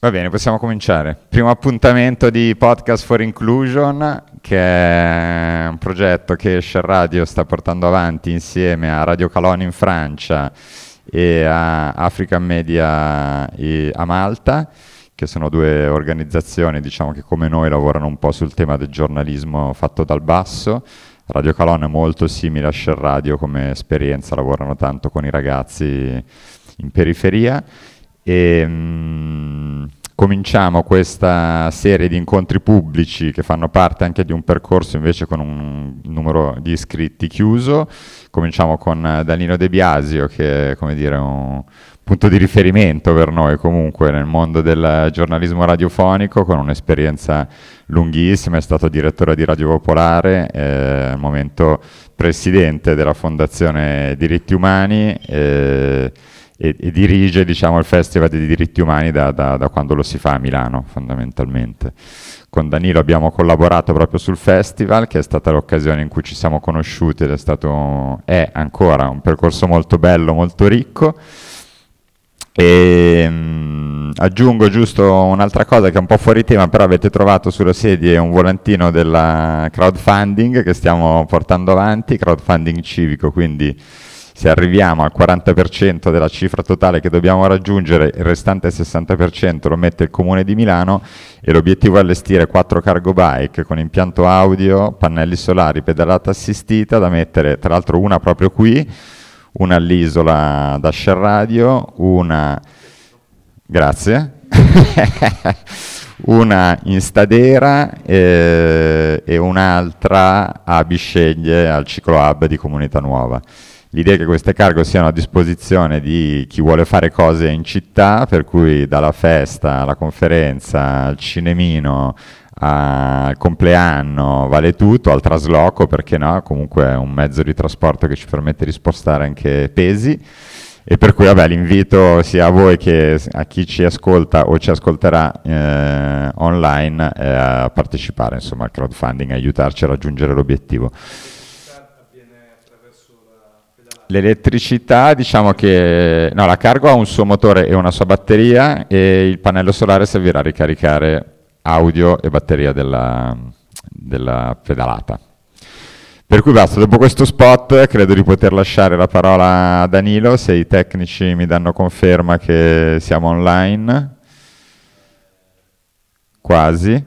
Va bene, possiamo cominciare. Primo appuntamento di Podcast for Inclusion, che è un progetto che Share Radio sta portando avanti insieme a Radio Calone in Francia e a African Media a Malta, che sono due organizzazioni diciamo, che come noi lavorano un po' sul tema del giornalismo fatto dal basso. Radio Calone è molto simile a Share Radio come esperienza, lavorano tanto con i ragazzi in periferia e, mh, mm, cominciamo questa serie di incontri pubblici che fanno parte anche di un percorso invece con un numero di iscritti chiuso. Cominciamo con Danilo De Biasio che è come dire un punto di riferimento per noi comunque nel mondo del giornalismo radiofonico con un'esperienza lunghissima, è stato direttore di Radio Popolare, è al momento presidente della Fondazione Diritti Umani. Eh, e, e dirige diciamo, il Festival dei diritti umani da, da, da, quando lo si fa a Milano fondamentalmente. Con Danilo abbiamo collaborato proprio sul festival, che è stata l'occasione in cui ci siamo conosciuti ed è stato, è ancora un percorso molto bello, molto ricco. E, mh, mm, aggiungo giusto un'altra cosa che è un po' fuori tema, però avete trovato sulla sedie un volantino del crowdfunding che stiamo portando avanti, crowdfunding civico, quindi se arriviamo al 40% della cifra totale che dobbiamo raggiungere, il restante 60% lo mette il Comune di Milano e l'obiettivo è allestire 4 cargo bike con impianto audio, pannelli solari, pedalata assistita da mettere, tra l'altro una proprio qui, una all'isola da Share Radio, una... grazie. una in Stadera eh, e un'altra a Bisceglie al ciclo hub di Comunità Nuova l'idea è che queste cargo siano a disposizione di chi vuole fare cose in città, per cui dalla festa alla conferenza, al cinemino, al compleanno, vale tutto, al trasloco, perché no, comunque è un mezzo di trasporto che ci permette di spostare anche pesi. E per cui vabbè, l'invito sia a voi che a chi ci ascolta o ci ascolterà eh, online eh, a partecipare insomma, al crowdfunding aiutarci a raggiungere l'obiettivo. L'elettricità, diciamo che no, la Cargo ha un suo motore e una sua batteria e il pannello solare servirà a ricaricare audio e batteria della, della pedalata. Per cui basta, dopo questo spot credo di poter lasciare la parola a Danilo, se i tecnici mi danno conferma che siamo online. Quasi.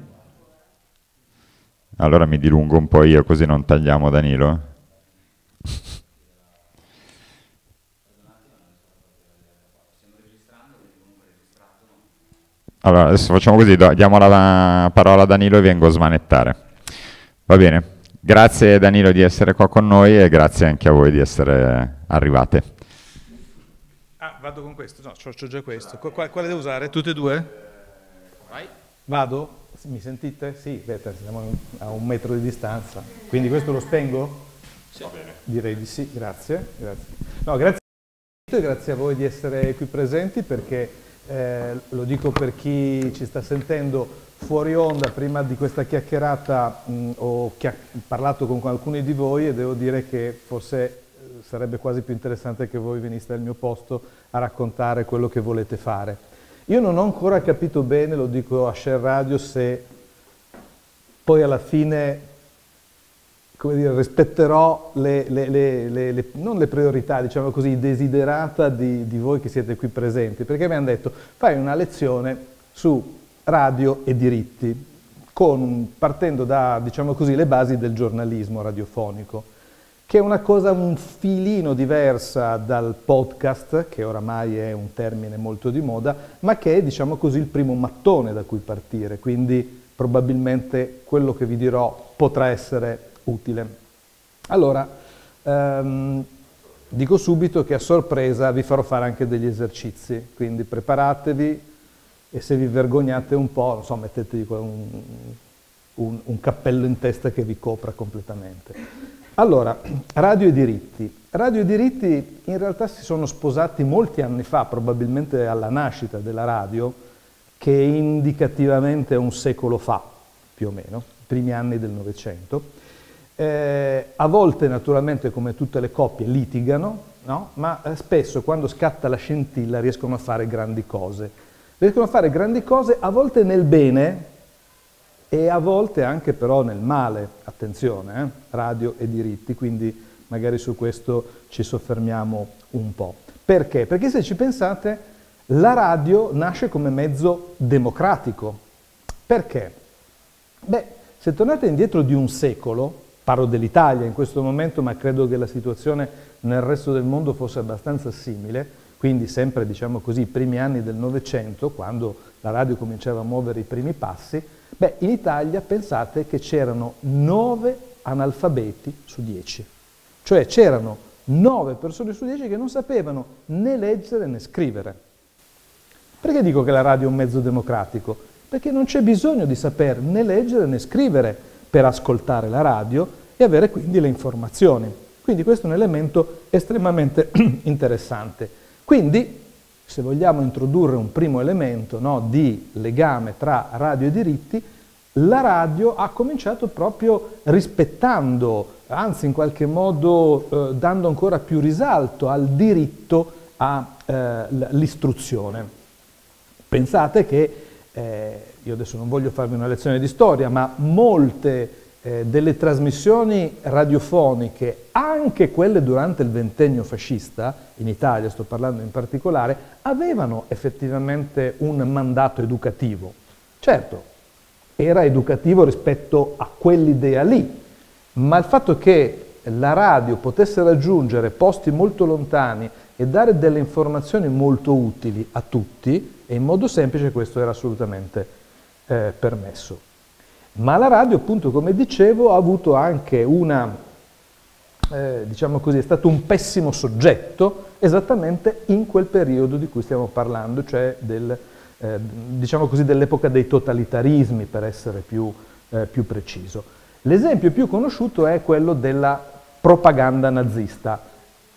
Allora mi dilungo un po' io così non tagliamo Danilo. Allora, adesso facciamo così, diamo la parola a Danilo e vengo a smanettare. Va bene, grazie Danilo di essere qua con noi e grazie anche a voi di essere arrivate. Ah, vado con questo? No, ho già questo. Quale, quale devo usare? Tutte e due? Vai. Vado? Mi sentite? Sì, vedete, siamo a un metro di distanza. Quindi questo lo spengo? Sì. Va bene. Direi di sì, grazie. grazie. No, grazie a grazie a voi di essere qui presenti perché eh, lo dico per chi ci sta sentendo fuori onda, prima di questa chiacchierata mh, ho chiac parlato con alcuni di voi e devo dire che forse eh, sarebbe quasi più interessante che voi veniste al mio posto a raccontare quello che volete fare. Io non ho ancora capito bene, lo dico a Share Radio, se poi alla fine come dire, rispetterò le, le, le, non le priorità, diciamo così, desiderata di, di, voi che siete qui presenti, perché mi hanno detto fai una lezione su radio e diritti, con, partendo da, diciamo così, le basi del giornalismo radiofonico, che è una cosa un filino diversa dal podcast, che oramai è un termine molto di moda, ma che è, diciamo così, il primo mattone da cui partire, quindi probabilmente quello che vi dirò potrà essere utile. Allora, ehm, dico subito che a sorpresa vi farò fare anche degli esercizi, quindi preparatevi e se vi vergognate un po', non so, mettetevi un, un, un cappello in testa che vi copra completamente. Allora, radio e diritti. Radio e diritti in realtà si sono sposati molti anni fa, probabilmente alla nascita della radio, che indicativamente è un secolo fa, più o meno, primi anni del Novecento. Eh, a volte naturalmente come tutte le coppie litigano, no? ma eh, spesso quando scatta la scintilla riescono a fare grandi cose. riescono a fare grandi cose a volte nel bene e a volte anche però nel male, attenzione, eh? radio e diritti, quindi magari su questo ci soffermiamo un po'. Perché? Perché se ci pensate, la radio nasce come mezzo democratico. Perché? Beh, se tornate indietro di un secolo, parlo dell'Italia in questo momento, ma credo che la situazione nel resto del mondo fosse abbastanza simile, quindi sempre diciamo così i primi anni del Novecento, quando la radio cominciava a muovere i primi passi, beh, in Italia pensate che c'erano nove analfabeti su dieci, cioè c'erano nove persone su dieci che non sapevano né leggere né scrivere. Perché dico che la radio è un mezzo democratico? Perché non c'è bisogno di saper né leggere né scrivere per ascoltare la radio e avere quindi le informazioni. Quindi questo è un elemento estremamente interessante. Quindi, se vogliamo introdurre un primo elemento no, di legame tra radio e diritti, la radio ha cominciato proprio rispettando, anzi in qualche modo eh, dando ancora più risalto al diritto all'istruzione. Eh, Pensate che, eh, io adesso non voglio farvi una lezione di storia, ma molte eh, delle trasmissioni radiofoniche, anche quelle durante il ventennio fascista, in Italia sto parlando in particolare, avevano effettivamente un mandato educativo. Certo, era educativo rispetto a quell'idea lì, ma il fatto che la radio potesse raggiungere posti molto lontani e dare delle informazioni molto utili a tutti, e in modo semplice questo era assolutamente eh, permesso. Ma la radio, appunto, come dicevo, ha avuto anche una, eh, diciamo così, è stato un pessimo soggetto esattamente in quel periodo di cui stiamo parlando, cioè del, eh, diciamo così, dell'epoca dei totalitarismi, per essere più, eh, più preciso. L'esempio più conosciuto è quello della propaganda nazista.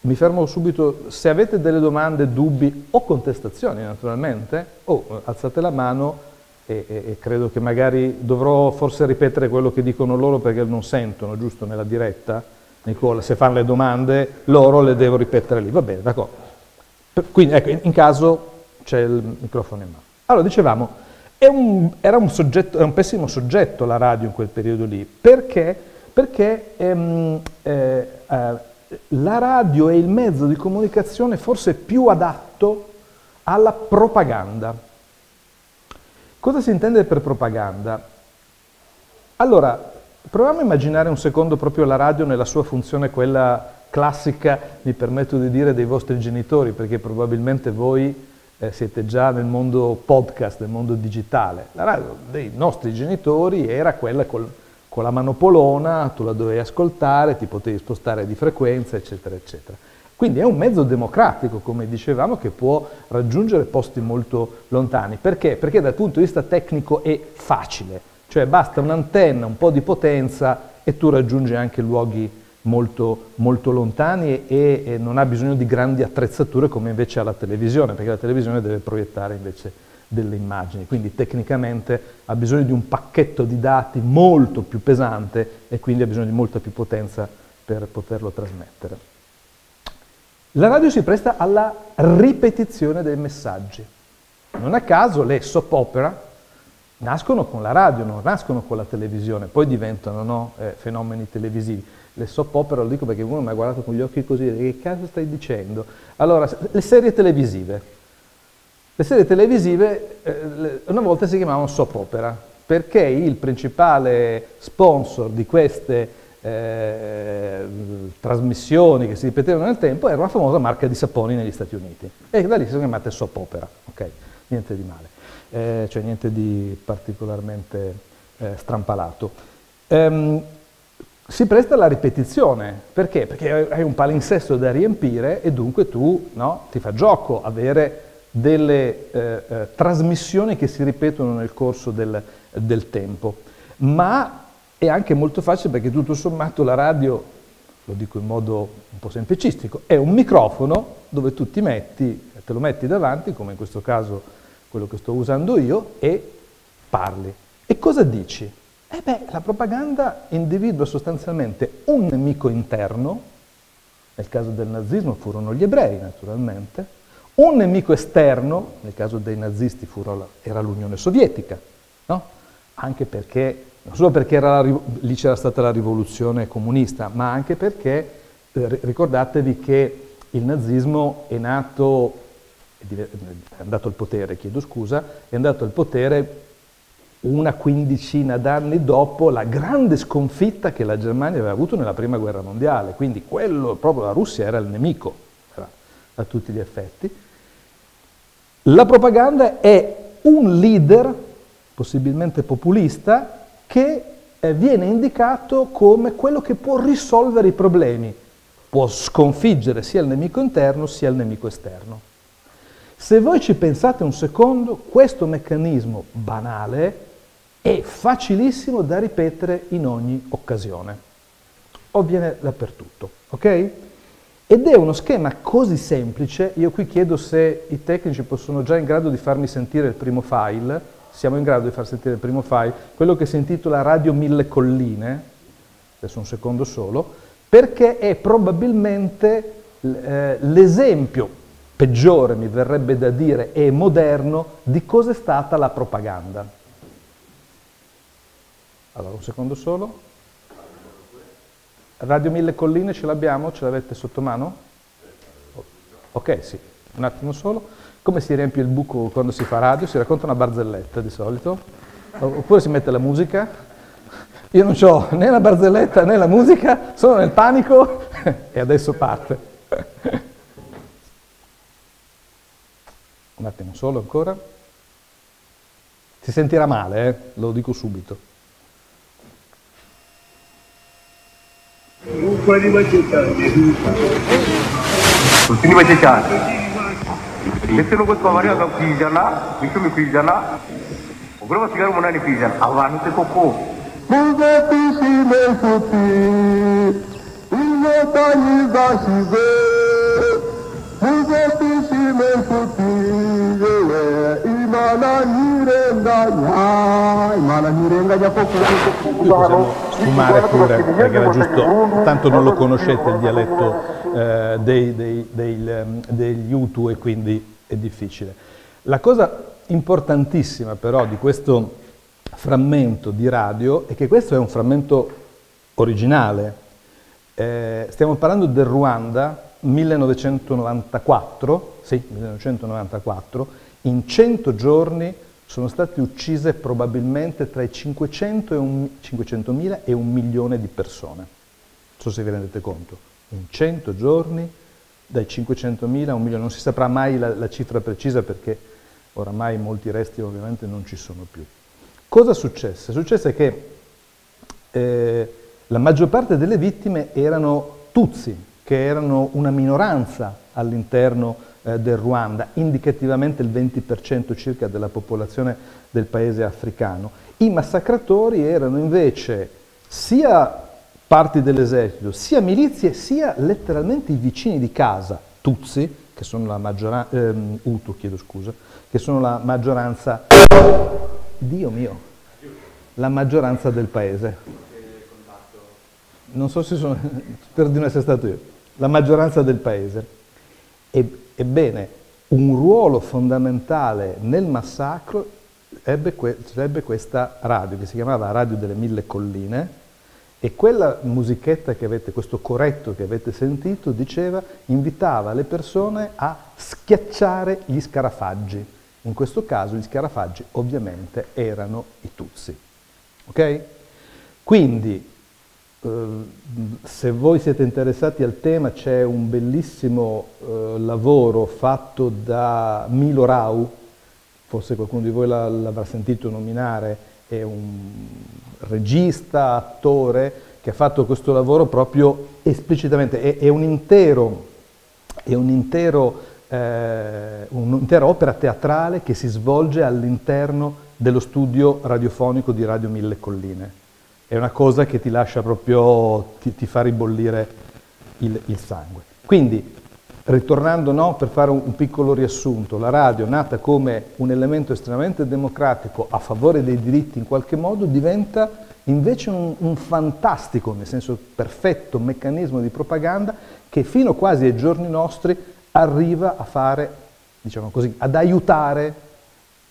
Mi fermo subito, se avete delle domande, dubbi o contestazioni naturalmente, o oh, alzate la mano e, e, e, credo che magari dovrò forse ripetere quello che dicono loro perché non sentono, giusto, nella diretta? Nicola, se fanno le domande, loro le devo ripetere lì, va bene, d'accordo. Quindi, ecco, in, in caso c'è il microfono in mano. Allora, dicevamo, è un, era un, soggetto, è un pessimo soggetto la radio in quel periodo lì, perché, perché ehm, eh, eh, la radio è il mezzo di comunicazione forse più adatto alla propaganda. Cosa si intende per propaganda? Allora, proviamo a immaginare un secondo proprio la radio nella sua funzione, quella classica, mi permetto di dire, dei vostri genitori, perché probabilmente voi eh, siete già nel mondo podcast, nel mondo digitale. La radio dei nostri genitori era quella col, con la manopolona, tu la dovevi ascoltare, ti potevi spostare di frequenza, eccetera, eccetera. Quindi è un mezzo democratico, come dicevamo, che può raggiungere posti molto lontani. Perché? Perché dal punto di vista tecnico è facile, cioè basta un'antenna, un po' di potenza e tu raggiungi anche luoghi molto, molto lontani e, e, non ha bisogno di grandi attrezzature come invece ha la televisione, perché la televisione deve proiettare invece delle immagini, quindi tecnicamente ha bisogno di un pacchetto di dati molto più pesante e quindi ha bisogno di molta più potenza per poterlo trasmettere. La radio si presta alla ripetizione dei messaggi. Non a caso le soap opera nascono con la radio, non nascono con la televisione, poi diventano no, eh, fenomeni televisivi. Le soap opera, lo dico perché uno mi ha guardato con gli occhi così, che caso stai dicendo? Allora, le serie televisive. Le serie televisive eh, una volta si chiamavano soap opera, perché il principale sponsor di queste eh, trasmissioni che si ripetevano nel tempo era una famosa marca di saponi negli Stati Uniti e da lì si sono chiamate soap opera, ok? Niente di male, eh, cioè niente di particolarmente eh, strampalato. Ehm, si presta alla ripetizione, perché? Perché hai un palinsesto da riempire e dunque tu no, ti fa gioco avere delle eh, eh, trasmissioni che si ripetono nel corso del, del tempo. Ma è anche molto facile perché tutto sommato la radio, lo dico in modo un po' semplicistico, è un microfono dove tu ti metti, te lo metti davanti, come in questo caso quello che sto usando io, e parli. E cosa dici? Eh beh, la propaganda individua sostanzialmente un nemico interno, nel caso del nazismo furono gli ebrei naturalmente, Un nemico esterno, nel caso dei nazisti furono, era l'Unione Sovietica, no? anche perché, non solo perché la, lì c'era stata la rivoluzione comunista, ma anche perché eh, ricordatevi che il nazismo è nato, è andato al potere, chiedo scusa, è andato al potere una quindicina d'anni dopo la grande sconfitta che la Germania aveva avuto nella prima guerra mondiale, quindi quello, proprio la Russia era il nemico era, a tutti gli effetti. La propaganda è un leader, possibilmente populista, che eh, viene indicato come quello che può risolvere i problemi, può sconfiggere sia il nemico interno sia il nemico esterno. Se voi ci pensate un secondo, questo meccanismo banale è facilissimo da ripetere in ogni occasione. Avviene dappertutto, ok? Ed è uno schema così semplice, io qui chiedo se i tecnici sono già in grado di farmi sentire il primo file, siamo in grado di far sentire il primo file, quello che si intitola Radio Mille Colline, adesso un secondo solo, perché è probabilmente eh, l'esempio peggiore, mi verrebbe da dire, e moderno di cosa è stata la propaganda. Allora, un secondo solo. Radio Mille Colline ce l'abbiamo? Ce l'avete sotto mano? Ok, sì. Un attimo solo. Come si riempie il buco quando si fa radio? Si racconta una barzelletta di solito. Oppure si mette la musica. Io non ho né la barzelletta né la musica, sono nel panico e adesso parte. Un attimo solo ancora. Si sentirà male, eh? lo dico subito. Ultimi bake cyane ndetse nubwo twabariyaga ku ijana ku icumi ku ijana ubwo basigara umunani ku ijana abo bantu se koko muze twishime nshuti inkotanyi zashize muze twishime nshuti yewe imana ntirenganya imana ntirenganya koko sfumare pure perché era giusto. tanto non lo conoscete il dialetto eh, dei, dei, dei, ehm, degli Utu e quindi è difficile. La cosa importantissima però di questo frammento di radio è che questo è un frammento originale. Eh, stiamo parlando del Ruanda 1994, sì, 1994, in 100 giorni sono state uccise probabilmente tra i 500 e un, 500.000 e un milione di persone. Non so se vi rendete conto. In 100 giorni dai 500.000 a un milione. Non si saprà mai la, la cifra precisa perché oramai molti resti ovviamente non ci sono più. Cosa successe? Successe che eh, la maggior parte delle vittime erano Tutsi, che erano una minoranza all'interno eh, del Ruanda, indicativamente il 20% circa della popolazione del paese africano. I massacratori erano invece sia parti dell'esercito, sia milizie, sia letteralmente i vicini di casa, Tutsi, che sono la maggioranza, ehm, Utu, chiedo scusa, che sono la maggioranza, Dio mio, la maggioranza del paese. Non so se sono, spero di non essere stato io la maggioranza del paese. Ebbene, un ruolo fondamentale nel massacro ebbe, que ebbe questa radio, che si chiamava Radio delle Mille Colline, e quella musichetta che avete, questo corretto che avete sentito, diceva, invitava le persone a schiacciare gli scarafaggi. In questo caso gli scarafaggi ovviamente erano i Tutsi. Ok? Quindi se voi siete interessati al tema c'è un bellissimo eh, lavoro fatto da Milo Rau, forse qualcuno di voi l'avrà sentito nominare, è un regista, attore, che ha fatto questo lavoro proprio esplicitamente, è, è un intero, è un intero, eh, un'intera opera teatrale che si svolge all'interno dello studio radiofonico di Radio Mille Colline è una cosa che ti lascia proprio, ti, ti fa ribollire il, il, sangue. Quindi, ritornando no, per fare un, un, piccolo riassunto, la radio, nata come un elemento estremamente democratico a favore dei diritti in qualche modo, diventa invece un, un fantastico, nel senso perfetto, meccanismo di propaganda che fino quasi ai giorni nostri arriva a fare diciamo così, ad aiutare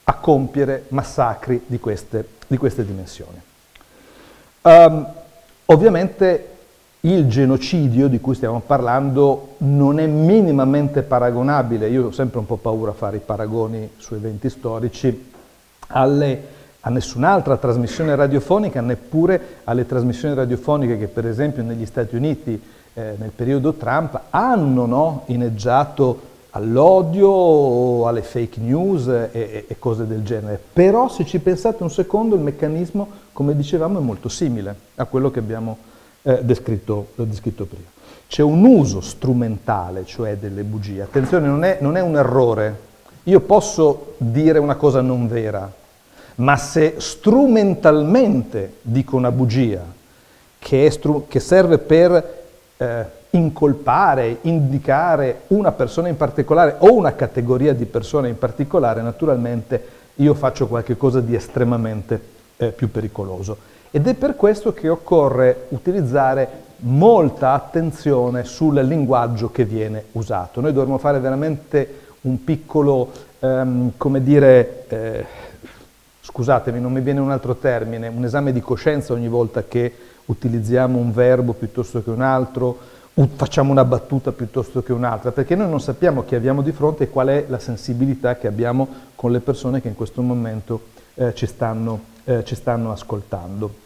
a compiere massacri di queste, di queste dimensioni. Um, ovviamente il genocidio di cui stiamo parlando non è minimamente paragonabile, io ho sempre un po' paura a fare i paragoni su eventi storici, alle, a nessun'altra trasmissione radiofonica, neppure alle trasmissioni radiofoniche che per esempio negli Stati Uniti eh, nel periodo Trump hanno no, ineggiato all'odio alle fake news e, e, cose del genere. Però se ci pensate un secondo il meccanismo, come dicevamo, è molto simile a quello che abbiamo eh, descritto, descritto, prima. C'è un uso strumentale, cioè delle bugie. Attenzione, non è, non è un errore. Io posso dire una cosa non vera, ma se strumentalmente dico una bugia che, stru- che serve per eh, incolpare, indicare una persona in particolare o una categoria di persone in particolare, naturalmente io faccio qualcosa di estremamente eh, più pericoloso. Ed è per questo che occorre utilizzare molta attenzione sul linguaggio che viene usato. Noi dovremmo fare veramente un piccolo, ehm, come dire, eh, scusatemi, non mi viene un altro termine, un esame di coscienza ogni volta che utilizziamo un verbo piuttosto che un altro, facciamo una battuta piuttosto che un'altra, perché noi non sappiamo chi abbiamo di fronte e qual è la sensibilità che abbiamo con le persone che in questo momento eh, ci, stanno, eh, ci stanno ascoltando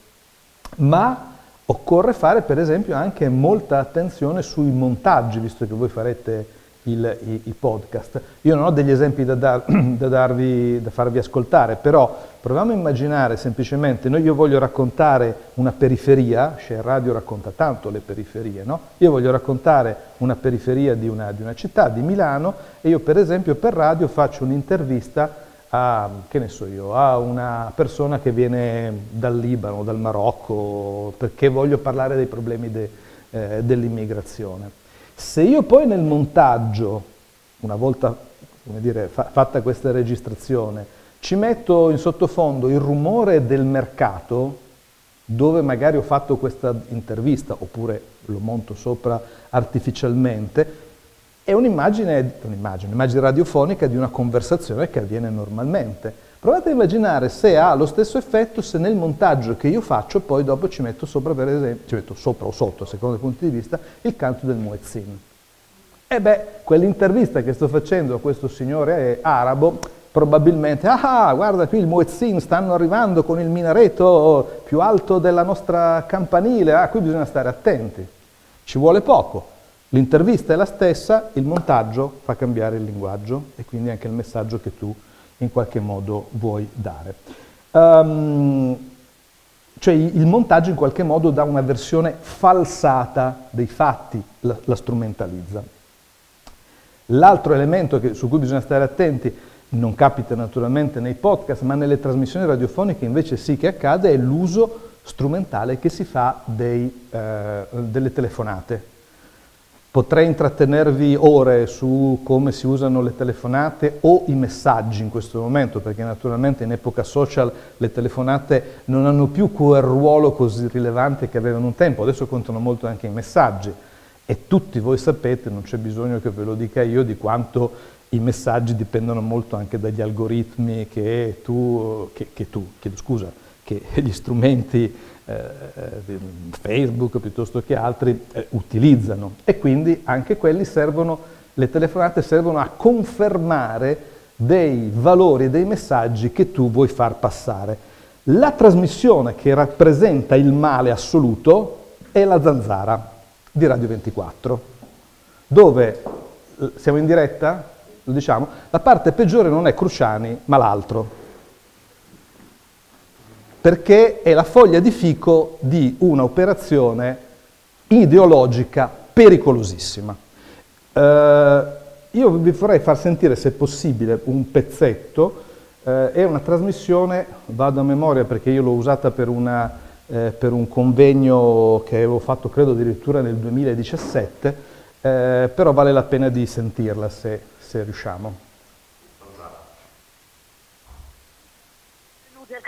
ma occorre fare per esempio anche molta attenzione sui montaggi, visto che voi farete il, i, i, podcast. Io non ho degli esempi da, dar, da, darvi, da, farvi ascoltare, però proviamo a immaginare semplicemente, noi io voglio raccontare una periferia, Share Radio racconta tanto le periferie, no? Io voglio raccontare una periferia di una, di una città, di Milano, e io per esempio per radio faccio un'intervista a, so io, a una persona che viene dal Libano, dal Marocco, perché voglio parlare dei problemi de, eh, dell'immigrazione. Se io poi nel montaggio, una volta dire, fa, fatta questa registrazione, ci metto in sottofondo il rumore del mercato, dove magari ho fatto questa intervista, oppure lo monto sopra artificialmente, è un'immagine, un'immagine, un'immagine radiofonica di una conversazione che avviene normalmente. Provate a immaginare se ha lo stesso effetto se nel montaggio che io faccio poi dopo ci metto sopra, per esempio, ci metto sopra o sotto, secondo il punto di vista, il canto del muezzin. E beh, quell'intervista che sto facendo a questo signore arabo, probabilmente, ah, guarda qui il muezzin, stanno arrivando con il minareto più alto della nostra campanile, ah, qui bisogna stare attenti. Ci vuole poco. L'intervista è la stessa, il montaggio fa cambiare il linguaggio e quindi anche il messaggio che tu in qualche modo vuoi dare. Um, cioè il montaggio in qualche modo dà una versione falsata dei fatti, la, la strumentalizza. L'altro elemento che, su cui bisogna stare attenti, non capita naturalmente nei podcast, ma nelle trasmissioni radiofoniche invece sì che accade, è l'uso strumentale che si fa dei, eh, delle telefonate Potrei intrattenervi ore su come si usano le telefonate o i messaggi in questo momento, perché naturalmente in epoca social le telefonate non hanno più quel ruolo così rilevante che avevano un tempo, adesso contano molto anche i messaggi. E tutti voi sapete, non c'è bisogno che ve lo dica io, di quanto i messaggi dipendono molto anche dagli algoritmi che tu, che, che tu chiedo scusa, che gli strumenti Facebook piuttosto che altri eh, utilizzano. E quindi anche quelli servono, le telefonate servono a confermare dei valori dei messaggi che tu vuoi far passare. La trasmissione che rappresenta il male assoluto è la zanzara di Radio 24, dove eh, siamo in diretta, lo diciamo, la parte peggiore non è Cruciani ma l'altro perché è la foglia di fico di un'operazione ideologica pericolosissima. Eh, io vi vorrei far sentire, se possibile, un pezzetto, eh, è una trasmissione, vado a memoria perché io l'ho usata per, una, eh, per, un convegno che avevo fatto credo addirittura nel 2017, eh, però vale la pena di sentirla se, se riusciamo.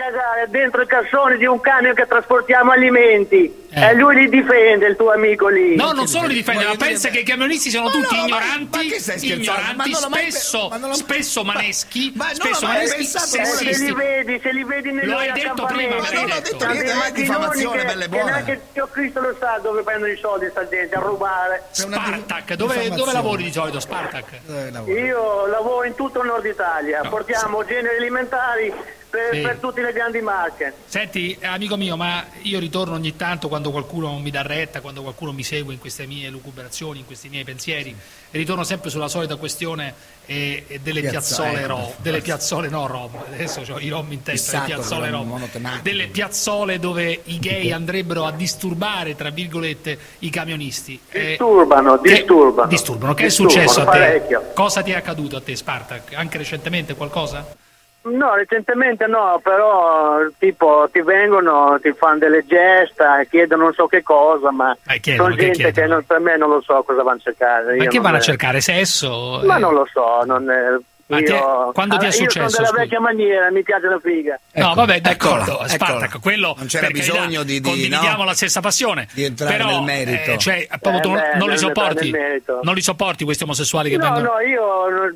Cagare dentro i cassoni di un camion che trasportiamo alimenti eh. e lui li difende, il tuo amico lì. No, non solo li difende, ma pensa che i camionisti siano tutti no, ignoranti, ma, ma ignoranti spesso, mai, spesso maneschi, ma spesso maneschi sessisti. Se li vedi, se li vedi nei Lo hai detto prima, ma non ho detto niente, è diffamazione, belle buone. Che neanche Dio Cristo lo sa dove prendono i soldi sta gente, a rubare. Spartac, dove, dove lavori di solito Spartac? Io lavoro in tutto il nord Italia, portiamo generi alimentari per, sì. per, tutte le grandi marche. Senti, amico mio, ma io ritorno ogni tanto quando qualcuno mi dà retta, quando qualcuno mi segue in queste mie lucubrazioni, in questi miei pensieri, e ritorno sempre sulla solita questione eh, delle piazzole, piazzole rom, delle piazzole no rom, adesso ho i rom in testa, le piazzole rom, delle piazzole dove i gay andrebbero a disturbare, tra virgolette, i camionisti. Disturbano, eh, disturbano. Che, disturbano. Che disturbano, è successo a te? Parecchio. Cosa ti è accaduto a te, Spartak? Anche recentemente qualcosa? No, recentemente no, però tipo ti vengono, ti fanno delle gesta, chiedono non so che cosa, ma eh, chiedono, sono gente che, che non, per me non lo so cosa vanno a cercare. Ma io che vanno è... a cercare? Sesso? Ma eh... non lo so, non è... Io, ti è, quando ti è successo? Io sono della vecchia maniera, mi piace la figa. Ecco, no, vabbè, d'accordo, Spartaco, quello non c'era bisogno di, di condividiamo no, la stessa passione. Di entrare però, nel merito. Eh, cioè, proprio, eh, beh, non, li sopporti, non li sopporti questi omosessuali che no, vengono. No, io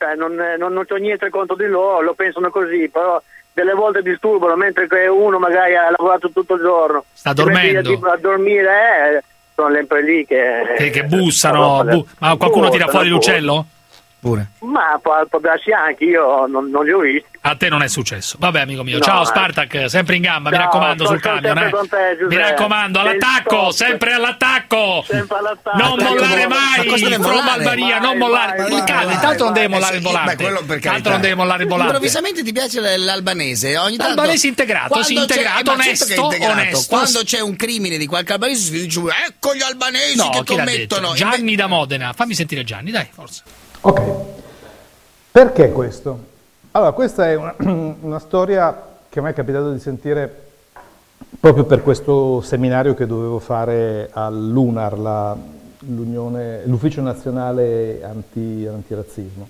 cioè, non, non, non ho niente contro di loro, lo pensano così, però delle volte disturbano, mentre uno magari ha lavorato tutto il giorno. Sta dormendo. A, a dormire, eh, sono sempre lì che... Che, che bussano, bu- ma qualcuno tira fuori l'uccello? Pure. Ma può, può darsi anche, io non, non, li ho visti. A te non è successo. Vabbè, amico mio. No, Ciao, eh. Spartak, sempre in gamba, Ciao, mi raccomando sul camion. Eh. Te, mi raccomando, all'attacco, sempre all'attacco. Sempre all'attacco. Non mollare mai, from Albania, non mollare. il camion, intanto non deve mollare il volante. Intanto non deve mollare il volante. Improvvisamente ti piace l'albanese. Ogni tanto, l'albanese integrato, sì, integrato, onesto, onesto. Quando c'è un crimine di qualche albanese si dice ecco gli albanesi che commettono. Gianni da Modena. Fammi sentire Gianni, dai, forza. Ok. Perché questo? Allora, questa è una, una storia che a me è capitato di sentire proprio per questo seminario che dovevo fare all'UNAR, la, l'Ufficio Nazionale Anti, Antirazzismo.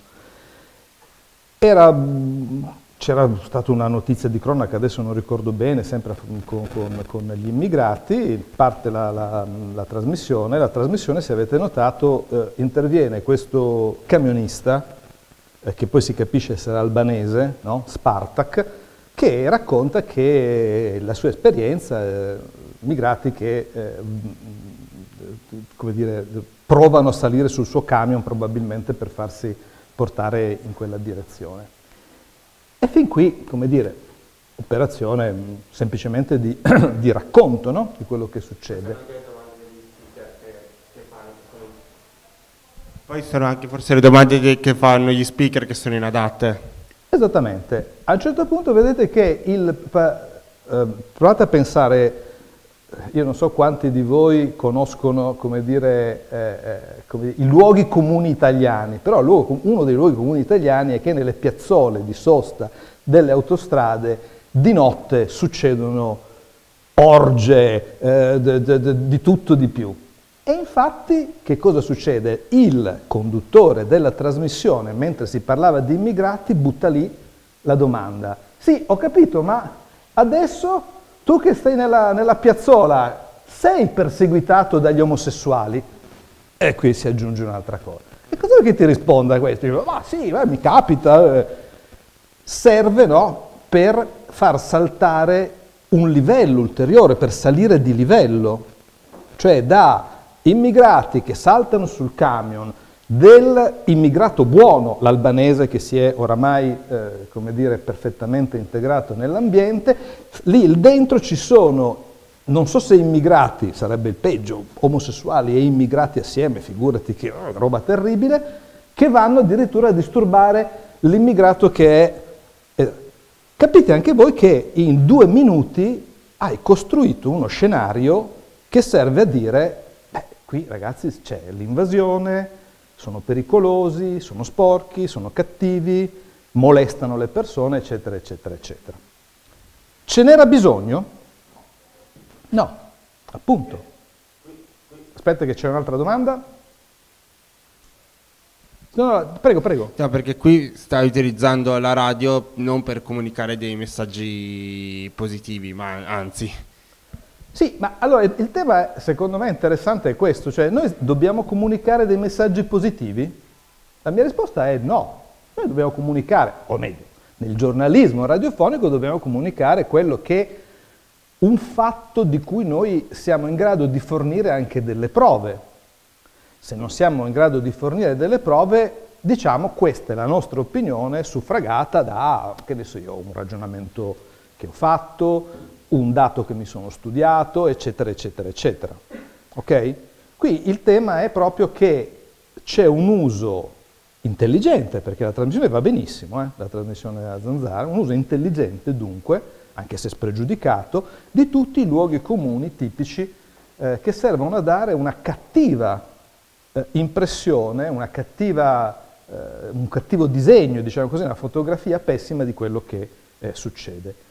Era, c'era stata una notizia di cronaca, adesso non ricordo bene, sempre con, con, con gli immigrati, parte la, la, la, trasmissione, la trasmissione, se avete notato, eh, interviene questo camionista, eh, che poi si capisce essere albanese, no? Spartak, che racconta che la sua esperienza, eh, migrati che eh, dire, provano a salire sul suo camion probabilmente per farsi portare in quella direzione. E fin qui, come dire, operazione semplicemente di, di racconto no? di quello che succede. Poi sono anche forse le domande che fanno gli speaker che sono inadatte. Esattamente. A un certo punto vedete che il... Eh, provate a pensare, io non so quanti di voi conoscono, come dire, eh, eh, come, i luoghi comuni italiani, però uno dei luoghi comuni italiani è che nelle piazzole di sosta delle autostrade di notte succedono orge, eh, di tutto di più. E infatti che cosa succede? Il conduttore della trasmissione, mentre si parlava di immigrati, butta lì la domanda. Sì, ho capito, ma adesso tu che stai nella, nella piazzola sei perseguitato dagli omosessuali? E qui si aggiunge un'altra cosa. E cosa che ti risponda a questo? Dico, ma sì, beh, mi capita. Eh. Serve no, per far saltare un livello ulteriore, per salire di livello. Cioè da immigrati che saltano sul camion dell'immigrato buono, l'albanese che si è oramai eh, come dire, perfettamente integrato nell'ambiente, lì dentro ci sono, non so se immigrati, sarebbe il peggio, omosessuali e immigrati assieme, figurati che oh, roba terribile, che vanno addirittura a disturbare l'immigrato che è... Eh, capite anche voi che in due minuti hai costruito uno scenario che serve a dire Qui ragazzi c'è l'invasione, sono pericolosi, sono sporchi, sono cattivi, molestano le persone, eccetera, eccetera, eccetera. Ce n'era bisogno? No, appunto. Aspetta che c'è un'altra domanda. No, no, prego, prego. No, perché qui stai utilizzando la radio non per comunicare dei messaggi positivi, ma anzi. Sì, ma allora il, tema secondo me interessante è questo, cioè noi dobbiamo comunicare dei messaggi positivi? La mia risposta è no, noi dobbiamo comunicare, o meglio, nel giornalismo radiofonico dobbiamo comunicare quello che un fatto di cui noi siamo in grado di fornire anche delle prove. Se non siamo in grado di fornire delle prove, diciamo questa è la nostra opinione suffragata da, che ne so io, un ragionamento che ho fatto, un dato che mi sono studiato, eccetera, eccetera, eccetera. Ok? Qui il tema è proprio che c'è un uso intelligente, perché la trasmissione va benissimo, eh, la trasmissione della zanzara, un uso intelligente dunque, anche se spregiudicato, di tutti i luoghi comuni tipici eh, che servono a dare una cattiva eh, impressione, una cattiva, eh, un cattivo disegno, diciamo così, una fotografia pessima di quello che eh, succede.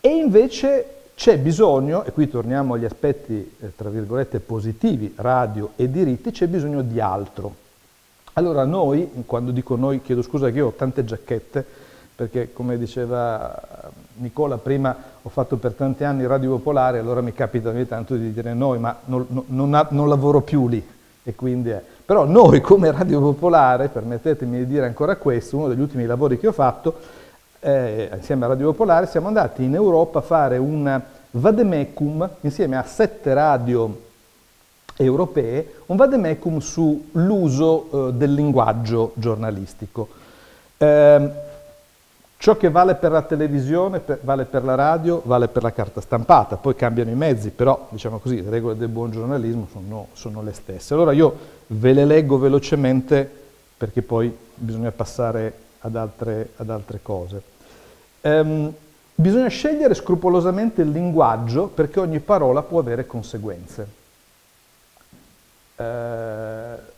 E invece c'è bisogno, e qui torniamo agli aspetti, eh, tra virgolette, positivi, radio e diritti, c'è bisogno di altro. Allora noi, quando dico noi, chiedo scusa che io ho tante giacchette, perché come diceva Nicola prima ho fatto per tanti anni Radio Popolare, allora mi capita ogni tanto di dire noi, ma non, non, non lavoro più lì. E quindi è. Però noi come Radio Popolare, permettetemi di dire ancora questo, uno degli ultimi lavori che ho fatto, eh, insieme a Radio Popolare, siamo andati in Europa a fare un vademecum insieme a sette radio europee, un vademecum sull'uso eh, del linguaggio giornalistico. Eh, ciò che vale per la televisione, per, vale per la radio, vale per la carta stampata, poi cambiano i mezzi, però diciamo così, le regole del buon giornalismo sono, sono le stesse. Allora io ve le leggo velocemente perché poi bisogna passare ad altre, ad altre cose. Um, bisogna scegliere scrupolosamente il linguaggio perché ogni parola può avere conseguenze. Eh,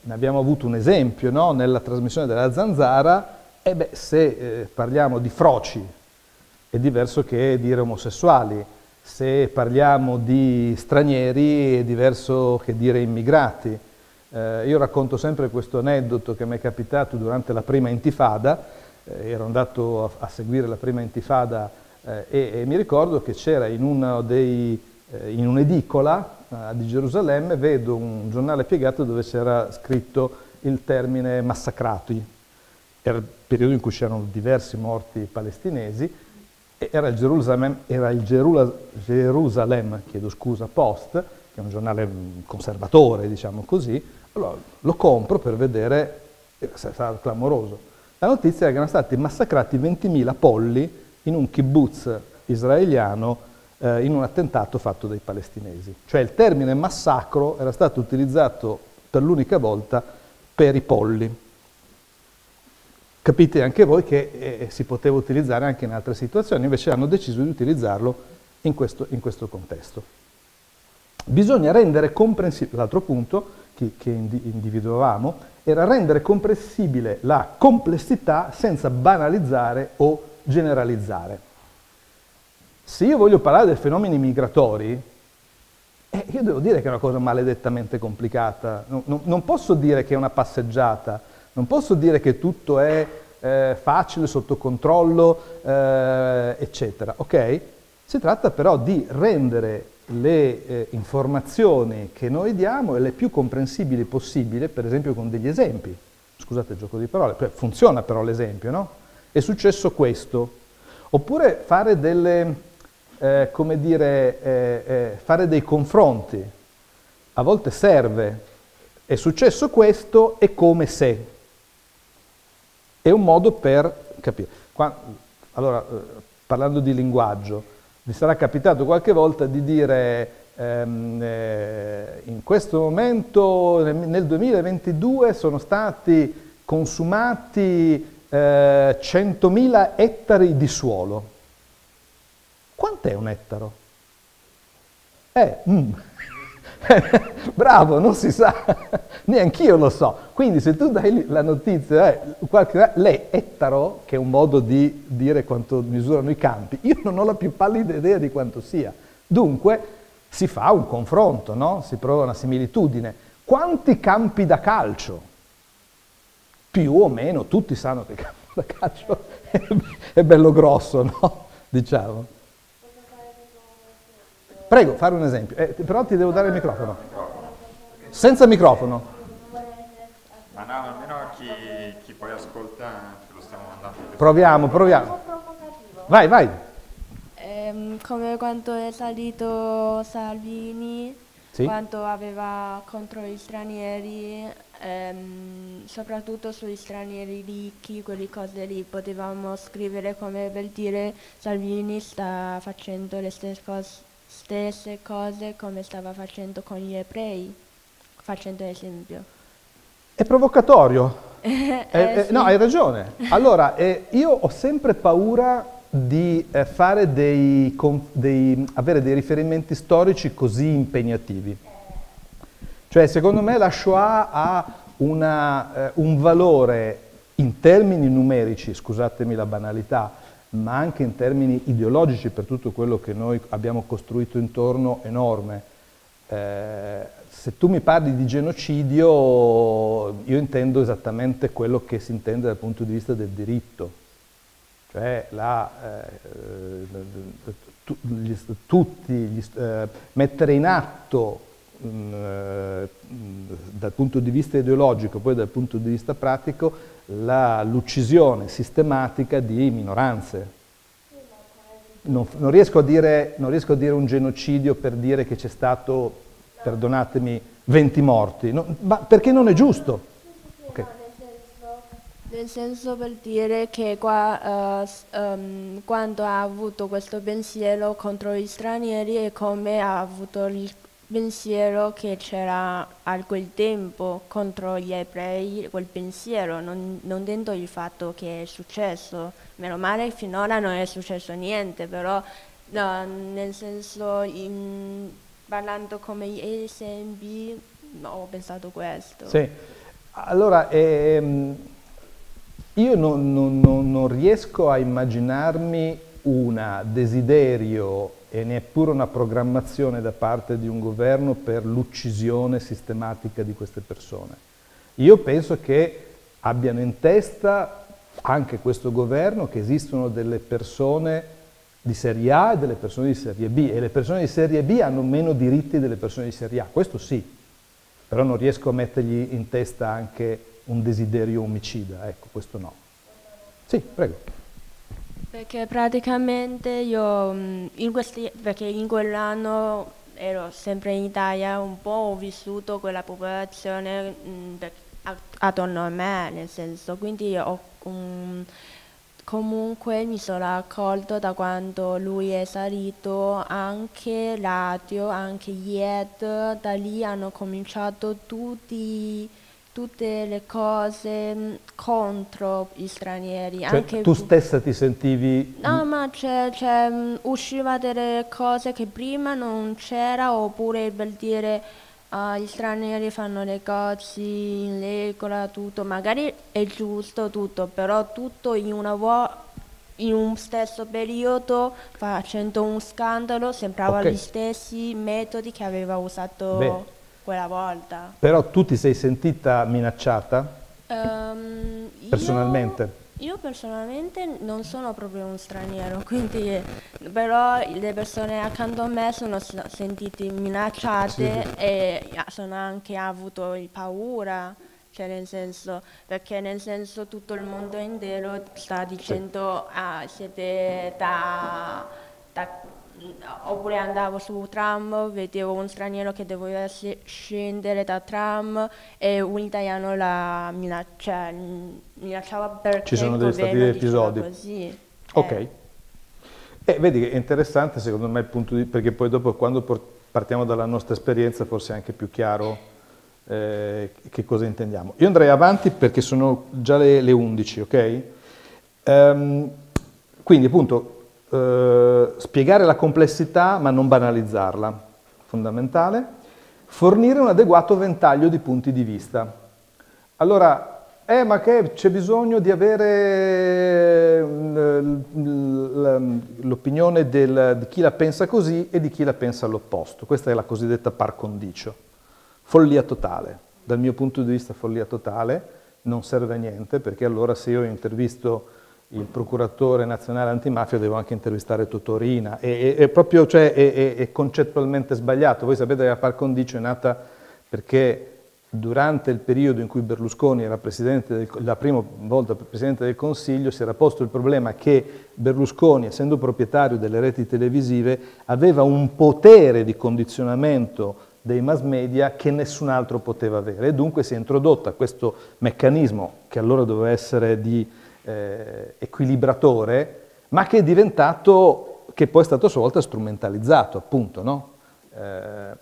ne abbiamo avuto un esempio no? nella trasmissione della Zanzara, e beh, se eh, parliamo di froci è diverso che dire omosessuali, se parliamo di stranieri è diverso che dire immigrati. Eh, io racconto sempre questo aneddoto che mi è capitato durante la prima intifada, eh, ero andato a, a, seguire la prima intifada eh, e, e, mi ricordo che c'era in, eh, un'edicola di Gerusalemme vedo un giornale piegato dove c'era scritto il termine massacrati. Era il periodo in cui c'erano diversi morti palestinesi, era il Gerusalemme, era il Gerula, Gerusalemme scusa, Post, che è un giornale conservatore, diciamo così, allora lo compro per vedere, sarà clamoroso. La notizia è che erano stati massacrati 20.000 polli in un kibbutz israeliano eh, in un attentato fatto dai palestinesi. Cioè il termine massacro era stato utilizzato per l'unica volta per i polli. Capite anche voi che eh, si poteva utilizzare anche in altre situazioni, invece hanno deciso di utilizzarlo in questo, in questo contesto. Bisogna rendere comprensibile, l'altro punto che, che individuavamo, era rendere comprensibile la complessità senza banalizzare o generalizzare. Se io voglio parlare dei fenomeni migratori, eh, io devo dire che è una cosa maledettamente complicata. Non, non, non, posso dire che è una passeggiata, non posso dire che tutto è eh, facile, sotto controllo, eh, eccetera. Ok? Si tratta però di rendere le eh, informazioni che noi diamo le più comprensibili possibile, per esempio con degli esempi. Scusate il gioco di parole, funziona però l'esempio, no? È successo questo. Oppure fare delle eh, come dire, eh, eh, fare dei confronti. A volte serve. È successo questo e come se. È un modo per capire. Qua, allora, eh, parlando di linguaggio, vi sarà capitato qualche volta di dire ehm, eh, in questo momento, nel 2022, sono stati consumati 100.000 ettari di suolo. Quant'è un ettaro? Eh, mm. bravo, non si sa, neanch'io lo so. Quindi se tu dai la notizia, eh, qualche, lei ettaro, che è un modo di dire quanto misurano i campi, io non ho la più pallida idea di quanto sia. Dunque si fa un confronto, no? si prova una similitudine. Quanti campi da calcio? più o meno tutti sanno che il campo da calcio è bello grosso, no? Diciamo. Prego, fare un esempio. Eh, però ti devo dare il microfono. Senza microfono. Ma no, almeno chi, chi poi ascolta ce lo stiamo mandando. Proviamo, proviamo. Vai, vai. Ehm, come quando è salito Salvini, Sì. quanto aveva contro gli stranieri, ehm, soprattutto sugli stranieri ricchi, quelle cose lì, potevamo scrivere come per dire Salvini sta facendo le stesse cose, stesse cose come stava facendo con gli ebrei, facendo esempio. È provocatorio. Eh, Eh, eh, sì. No, hai ragione. Allora, eh, io ho sempre paura di eh, fare dei, dei- avere dei riferimenti storici così impegnativi. Cioè, secondo me la Shoah ha una, eh, un valore in termini numerici, scusatemi la banalità, ma anche in termini ideologici per tutto quello che noi abbiamo costruito intorno enorme. Eh, se tu mi parli di genocidio, io intendo esattamente quello che si intende dal punto di vista del diritto, cioè la, eh, tu- gli- tutti gli- eh, mettere in atto mh, eh, mh, dal punto di vista ideologico, poi dal punto di vista pratico, l'uccisione sistematica di minoranze. Non, non riesco a dire, non riesco a dire un genocidio per dire che c'è stato, perdonatemi, 20 morti, no, ma perché non è giusto. Ok. Nel senso per dire che qua, s- ehm, quando ha avuto questo pensiero contro gli stranieri è come ha avuto il pensiero che c'era a quel tempo contro gli ebrei, quel pensiero, non, non dentro il fatto che è successo. Meno male finora non è successo niente, però no, nel senso, in- parlando come esempi, no, ho pensato questo. Sì. Allora, ehm, io non- non- non riesco a immaginarmi un desiderio e neppure una programmazione da parte di un governo per l'uccisione sistematica di queste persone. Io penso che abbiano in testa anche questo governo che esistono delle persone di serie A e delle persone di serie B e le persone di serie B hanno meno diritti delle persone di serie A, questo sì, però non riesco a mettergli in testa anche un desiderio omicida, ecco, questo no. Sì, prego. Perché praticamente io mh, in questi, perché in quell'anno ero sempre in Italia, un po' ho vissuto quella popolazione mh, a- attorno a me, nel senso, quindi ho, um, comunque mi sono accolto da quando lui è salito, anche radio, anche IED, da lì hanno cominciato tutti, tutte le cose mh, contro gli stranieri. Cioè, anche tu stessa ti sentivi... No, ma c'è, c'è, mh, usciva delle cose che prima non c'era, oppure per dire ah, gli stranieri fanno negozi in regola, tutto, magari è giusto tutto, però tutto in una vo- in un stesso periodo facendo un scandalo sembrava Ok. gli stessi metodi che aveva usato Bene. Quella volta. Però tu ti sei sentita minacciata io- personalmente? Io personalmente non sono proprio un straniero, quindi però le persone accanto a me sono sentite minacciate e sono anche avuto paura, cioè nel senso, perché nel senso tutto il mondo intero sta dicendo ah siete da- oppure andavo su tram, vedevo un straniero che doveva sc- scendere da tram e un italiano la minaccia- minacciava perché Ci sono degli stati episodi. così. Ok. Eh, E vedi che è interessante secondo me il punto di... perché poi dopo quando partiamo dalla nostra esperienza forse è anche più chiaro eh, che cosa intendiamo. Io andrei avanti perché sono già le, le 11, ok? Ehm, quindi appunto eh, spiegare la complessità ma non banalizzarla, fondamentale. Fornire un adeguato ventaglio di punti di vista. Allora, eh, ma che c'è bisogno di avere mm, l'opinione di chi la pensa così e di chi la pensa all'opposto. Questa è la cosiddetta par condicio. Follia totale. Dal mio punto di vista follia totale, non serve a niente, perché allora se io intervisto il procuratore nazionale antimafia devo anche intervistare Totorina, è, è, proprio, cioè, è, è, concettualmente sbagliato. Voi sapete che la par condicio è nata perché durante il periodo in cui Berlusconi era del, la prima volta Presidente del Consiglio si era posto il problema che Berlusconi, essendo proprietario delle reti televisive, aveva un potere di condizionamento dei mass media che nessun altro poteva avere e dunque si è introdotta questo meccanismo che allora doveva essere di eh, equilibratore ma che è diventato, che poi è stato a sua volta strumentalizzato appunto. No? Eh,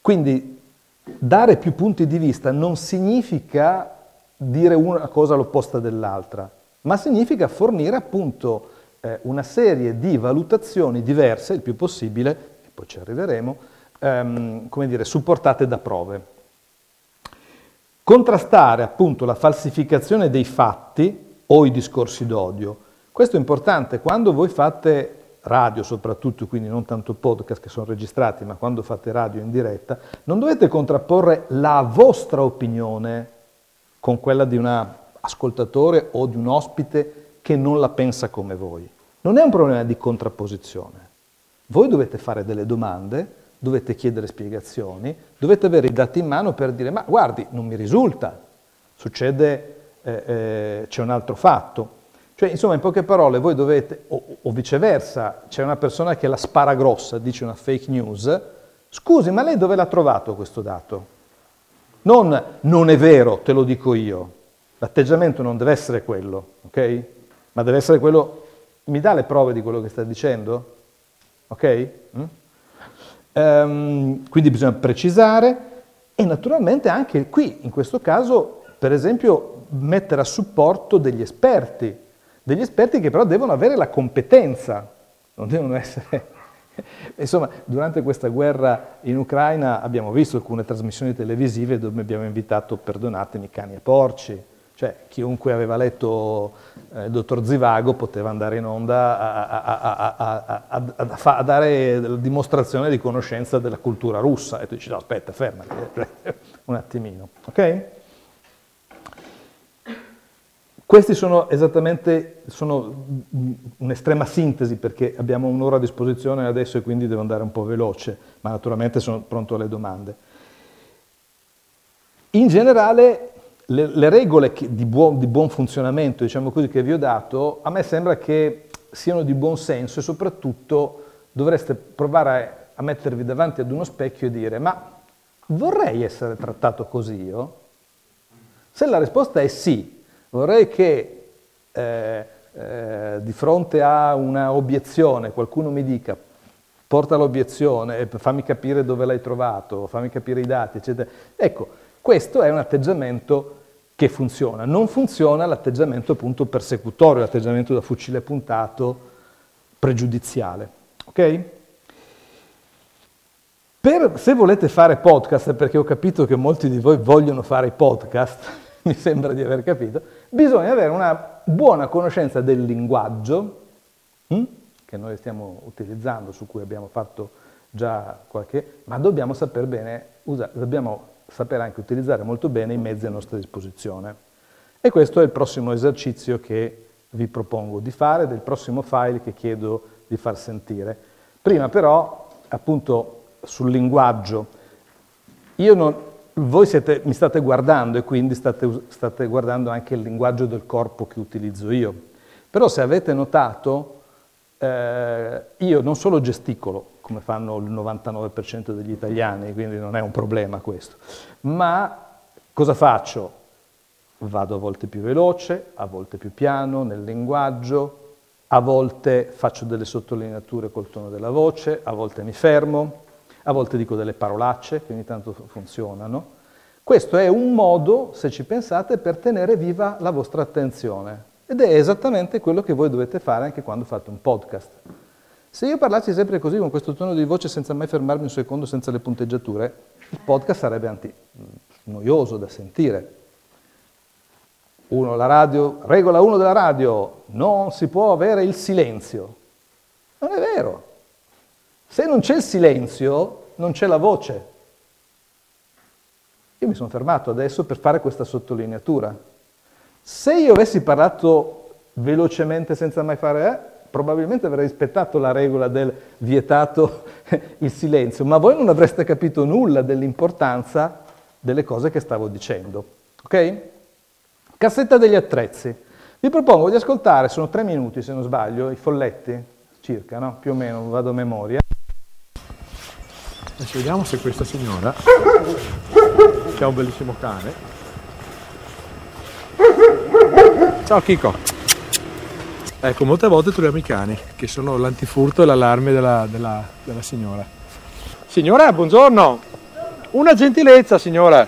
quindi dare più punti di vista non significa dire una cosa all'opposta dell'altra, ma significa fornire appunto eh, una serie di valutazioni diverse, il più possibile, e poi ci arriveremo, ehm, come dire, supportate da prove. Contrastare appunto la falsificazione dei fatti o i discorsi d'odio. Questo è importante quando voi fate radio soprattutto, quindi non tanto podcast che sono registrati, ma quando fate radio in diretta, non dovete contrapporre la vostra opinione con quella di un ascoltatore o di un ospite che non la pensa come voi. Non è un problema di contrapposizione. Voi dovete fare delle domande, dovete chiedere spiegazioni, dovete avere i dati in mano per dire ma guardi, non mi risulta, succede, eh, eh, c'è un altro fatto. Cioè, insomma, in poche parole, voi dovete, o, o viceversa, c'è una persona che la spara grossa, dice una fake news, scusi, ma lei dove l'ha trovato questo dato? Non, non è vero, te lo dico io. L'atteggiamento non deve essere quello, ok? Ma deve essere quello, mi dà le prove di quello che sta dicendo? Ok? Mm? Um, quindi bisogna precisare e naturalmente anche qui, in questo caso, per esempio, mettere a supporto degli esperti, degli esperti che però devono avere la competenza, non devono essere... Insomma, durante questa guerra in Ucraina abbiamo visto alcune trasmissioni televisive dove abbiamo invitato, perdonatemi, cani e porci, cioè chiunque aveva letto eh, il dottor Zivago poteva andare in onda a, a, a, a, dare la dimostrazione di conoscenza della cultura russa e tu dici no aspetta fermati un attimino, ok? Questi sono esattamente sono un'estrema sintesi perché abbiamo un'ora a disposizione adesso e quindi devo andare un po' veloce, ma naturalmente sono pronto alle domande. In generale le, le regole di, buon, di, buon, funzionamento, diciamo così, che vi ho dato, a me sembra che siano di buon senso e soprattutto dovreste provare a, a mettervi davanti ad uno specchio e dire ma vorrei essere trattato così io? Se la risposta è sì, Vorrei che eh, eh, di fronte a una obiezione qualcuno mi dica porta l'obiezione fammi capire dove l'hai trovato, fammi capire i dati, eccetera. Ecco, questo è un atteggiamento che funziona. Non funziona l'atteggiamento appunto persecutorio, l'atteggiamento da fucile puntato pregiudiziale. Ok? Per, se volete fare podcast, perché ho capito che molti di voi vogliono fare i podcast, mi sembra di aver capito, bisogna avere una buona conoscenza del linguaggio hm, che noi stiamo utilizzando, su cui abbiamo fatto già qualche, ma dobbiamo saper bene usare, dobbiamo sapere anche utilizzare molto bene i mezzi a nostra disposizione. E questo è il prossimo esercizio che vi propongo di fare, del prossimo file che chiedo di far sentire. Prima però, appunto, sul linguaggio, io non, voi siete, mi state guardando e quindi state, state, guardando anche il linguaggio del corpo che utilizzo io. Però se avete notato, eh, io non solo gesticolo, come fanno il 99% degli italiani, quindi non è un problema questo, ma cosa faccio? Vado a volte più veloce, a volte più piano nel linguaggio, a volte faccio delle sottolineature col tono della voce, a volte mi fermo, a volte dico delle parolacce che ogni tanto funzionano. Questo è un modo, se ci pensate, per tenere viva la vostra attenzione ed è esattamente quello che voi dovete fare anche quando fate un podcast. Se io parlassi sempre così, con questo tono di voce, senza mai fermarmi un secondo, senza le punteggiature, il podcast sarebbe anti- noioso da sentire. Uno, la radio, regola 1 della radio, non si può avere il silenzio. Non è vero. Se non c'è il silenzio, non c'è la voce. Io mi sono fermato adesso per fare questa sottolineatura. Se io avessi parlato velocemente senza mai fare eh, probabilmente avrei rispettato la regola del vietato il silenzio, ma voi non avreste capito nulla dell'importanza delle cose che stavo dicendo. Ok? Cassetta degli attrezzi. Vi propongo di ascoltare, sono tre minuti se non sbaglio, i folletti, circa, no? più o meno, vado a memoria. Adesso vediamo se questa signora, che ha un bellissimo cane. Ciao Chico. Ecco, molte volte troviamo i cani, che sono l'antifurto e l'allarme della, della, della signora. Signora, buongiorno. Una gentilezza, signora.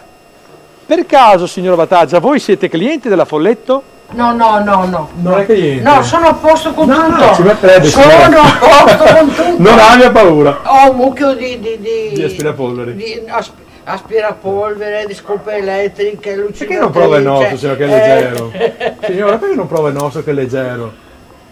Per caso, signora Bataggia, voi siete clienti della Folletto? No, no, no, no. Non è cliente? No, sono a posto con No, tutto. no, ci metterebbe, Sono signora. a posto con tutto. Non abbia paura. Ho un mucchio di... Di, di, Di aspirapolveri. Di asp- aspirapolvere, di scope elettriche, luci Perché non prova il nostro, signora, che è leggero? Signora, perché non prova il nostro che è leggero?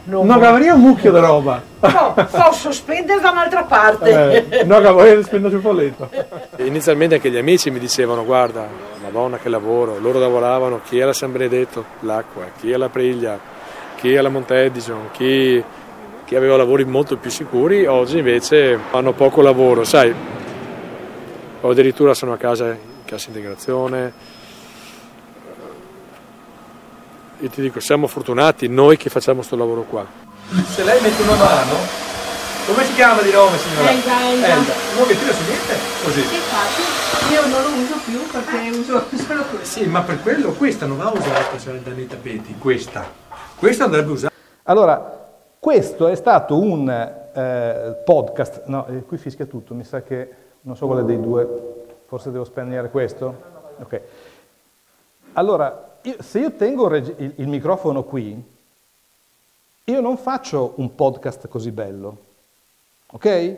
Non No, cavaria un mucchio di roba. No, posso spendere da un'altra parte. Eh, no, cavaria spendo sul folletto. Inizialmente anche gli amici mi dicevano, guarda, madonna che lavoro. Loro lavoravano, chi alla San Benedetto, l'acqua, chi alla Priglia, chi alla Montedison, chi, chi aveva lavori molto più sicuri. Oggi invece hanno poco lavoro, sai. O addirittura sono a casa in cassa integrazione. Io ti dico, siamo fortunati noi che facciamo questo lavoro qua. Se lei mette una mano, come si chiama di nome signora? Elga, Elga. Elga. Non che tira su niente? Così. Infatti io non lo uso più perché uso solo questo. Sì, ma per quello questa non va usata se nei tappeti, questa. Questa andrebbe usata. Allora, questo è stato un eh, podcast, no, eh, qui fischia tutto, mi sa che non so quale dei due, forse devo spegnere questo? Ok. Allora, se io tengo il, il microfono qui, io non faccio un podcast così bello, ok?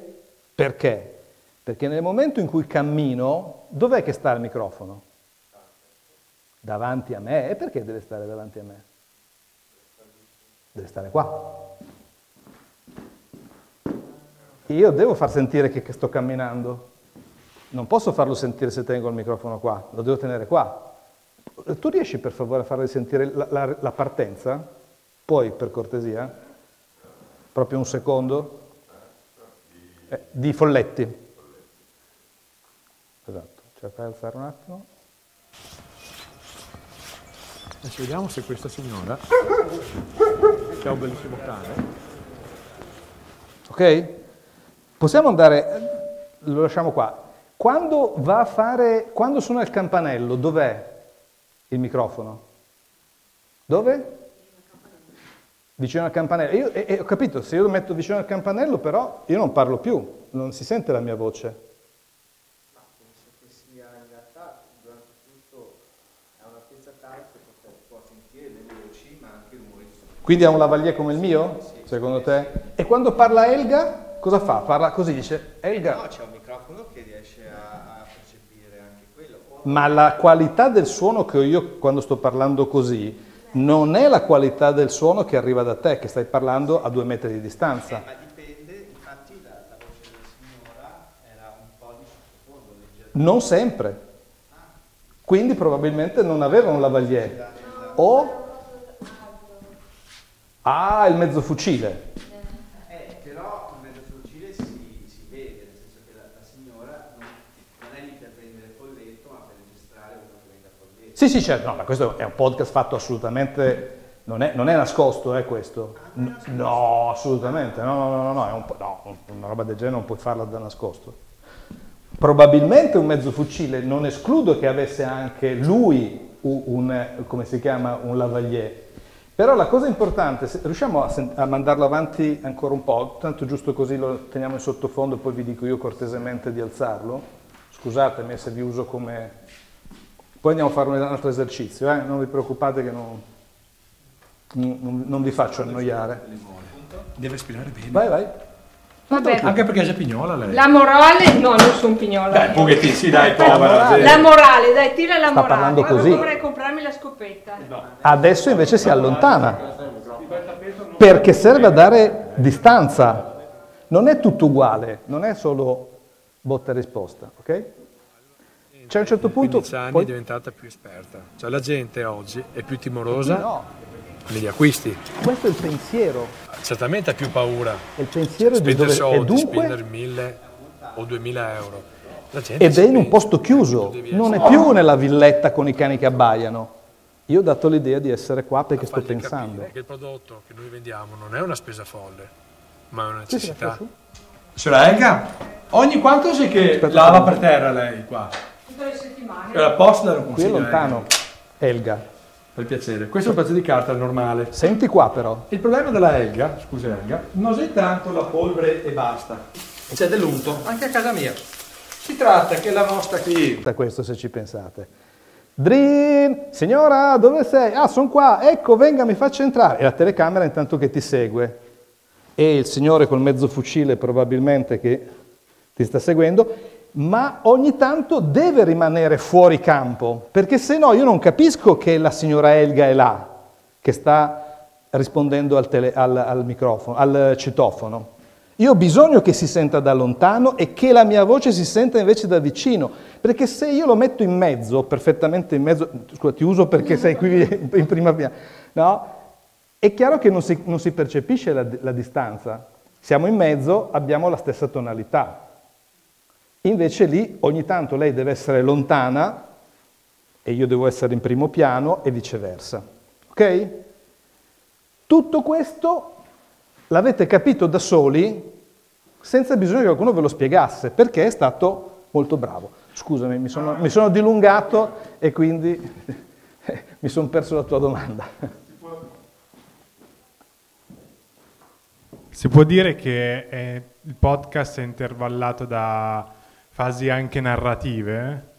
Perché? Perché nel momento in cui cammino, dov'è che sta il microfono? Davanti a me. E perché deve stare davanti a me? Deve stare qua. Io devo far sentire che, che sto camminando. Non posso farlo sentire se tengo il microfono qua, lo devo tenere qua. Tu riesci per favore a farle sentire la, la- la partenza? Puoi, per cortesia? Proprio un secondo? Eh, di Folletti. Esatto, cerca di alzare un attimo. Adesso vediamo se questa signora, che ha un bellissimo cane, Ok? Possiamo andare, lo lasciamo qua. Quando va a fare, quando suona il campanello, dov'è il microfono? Dove? Vicino al campanello. Io, e- e ho capito, se io lo metto vicino al campanello, però io non parlo più, non si sente la mia voce. Quindi ha un lavalier come il mio, secondo te? E quando parla Elga, cosa fa? Parla così, dice Elga. No, c'è un microfono che riesce a, a percepire anche quello. Ma la qualità del suono che ho io quando sto parlando così non è la qualità del suono che arriva da te, che stai parlando a due metri di distanza. Ma dipende, infatti la, la voce della signora era un po' di sottofondo. Non sempre. Quindi probabilmente non aveva un lavalier. O... Ah, il mezzo fucile. Eh, però in mezzo al fucile si, si vede, nel senso che la, la signora non, non è lì per prendere il folletto, ma per registrare quello che venga fuori folletto. Sì, sì, certo, no, ma questo è un podcast fatto assolutamente, non è, non è nascosto, eh, questo. No, assolutamente, no, no, no, no, è un no, una roba del genere non puoi farla da nascosto. Probabilmente un mezzo fucile, non escludo che avesse anche lui un, come si chiama, un lavalier. Però la cosa importante, riusciamo a, a mandarlo avanti ancora un po', tanto giusto così lo teniamo in sottofondo poi vi dico io cortesemente di alzarlo. Scusatemi se vi uso come... Poi andiamo a fare un altro esercizio, eh? non vi preoccupate che non, non- non vi faccio annoiare. deve respirare bene. Vai, vai. Vabbè, Anche perché è già pignola lei. la morale, no, non sono pignola. Dai, un pochettino, sì, dai, La povera. La morale, dai, tira la Sta morale. parlando Poi così. Dovrei comprarmi la scopetta. Adesso invece si allontana perché serve a dare distanza. Non è tutto uguale, non è solo botta e risposta, ok? C'è un certo in punto... 15 anni poi- è diventata più esperta. Cioè la gente oggi è più timorosa No, negli acquisti. questo è il pensiero. Certamente ha più paura È il pensiero di spendere dove... E soldi, dunque... spendere 1000 o 2000 euro. La gente Ed si è in un posto chiuso, non è più nella villetta con i cani che abbaiano. Io ho dato l'idea di essere qua perché sto pensando. che il prodotto che noi vendiamo non è una spesa folle, ma è una Sì, sì, necessità. Signora Elga, ogni quanto sei che Aspetta, lava per terra lei qua? Tutte le settimane. Era apposta lo Qui è consiglio. lontano. Elga. Elga. Per piacere. Questo è un pezzo di carta normale. Senti qua però. Il problema della Elga, scusa Elga, non è tanto la polvere e basta. C'è dell'unto, anche a casa mia. Si tratta che la nostra cliente Da questo se ci pensate. Drin, signora, dove sei? Ah, sono qua, ecco, venga, mi faccia entrare. E la telecamera intanto che ti segue. E il signore col mezzo fucile probabilmente che ti sta seguendo, ma ogni tanto deve rimanere fuori campo, perché se no io non capisco che la signora Elga è là, che sta rispondendo al, tele- al- al microfono, al citofono. Io ho bisogno che si senta da lontano e che la mia voce si senta invece da vicino, perché se io lo metto in mezzo, perfettamente in mezzo, scusa, ti uso perché sei qui in prima piana, no? È chiaro che non si, non si percepisce la, la distanza. Siamo in mezzo, abbiamo la stessa tonalità. Invece lì ogni tanto lei deve essere lontana e io devo essere in primo piano e viceversa. Ok? Tutto questo l'avete capito da soli senza bisogno che qualcuno ve lo spiegasse, perché è stato molto bravo. Scusami, mi sono, mi sono dilungato e quindi mi sono perso la tua domanda. Si può dire che eh, il podcast è intervallato da fasi anche narrative?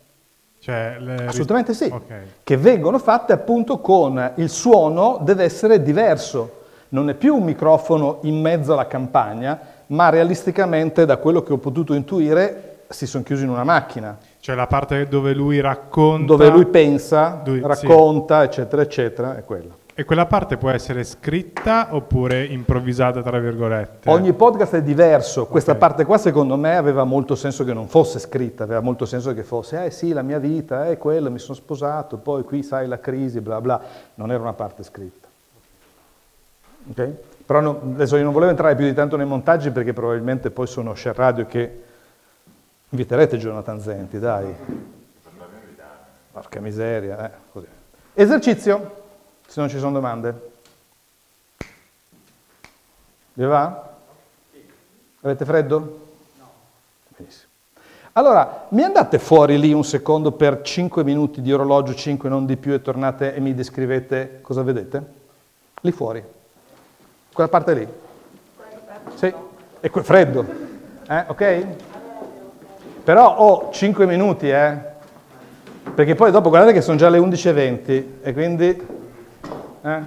Cioè, le- Assolutamente sì, Ok. che vengono fatte appunto con il suono deve essere diverso, non è più un microfono in mezzo alla campagna, ma realisticamente da quello che ho potuto intuire si sono chiusi in una macchina, Cioè la parte dove lui racconta... dove lui pensa, Lui- sì. racconta, eccetera, eccetera, è quella. E quella parte può essere scritta oppure improvvisata, tra virgolette? Ogni podcast è diverso, questa parte qua secondo me aveva molto senso che non fosse scritta, aveva molto senso che fosse, eh sì, la mia vita è quella, mi sono sposato, poi qui sai la crisi, bla bla, non era una parte scritta. Ok? Però no- adesso io non volevo entrare più di tanto nei montaggi perché probabilmente poi sono share radio che inviterete Jonathan Zenti, dai. Porca miseria, eh, così. Esercizio, se non ci sono domande. Vi va? Avete freddo? No. Benissimo. Allora, mi andate fuori lì un secondo per 5 minuti di orologio, 5 non di più, e tornate e mi descrivete cosa vedete? Lì fuori. Quella parte lì. Sì, è que- freddo. Eh, ok? Però ho 5 minuti, eh? Perché poi dopo guardate che sono già le 11.20 e quindi... Eh?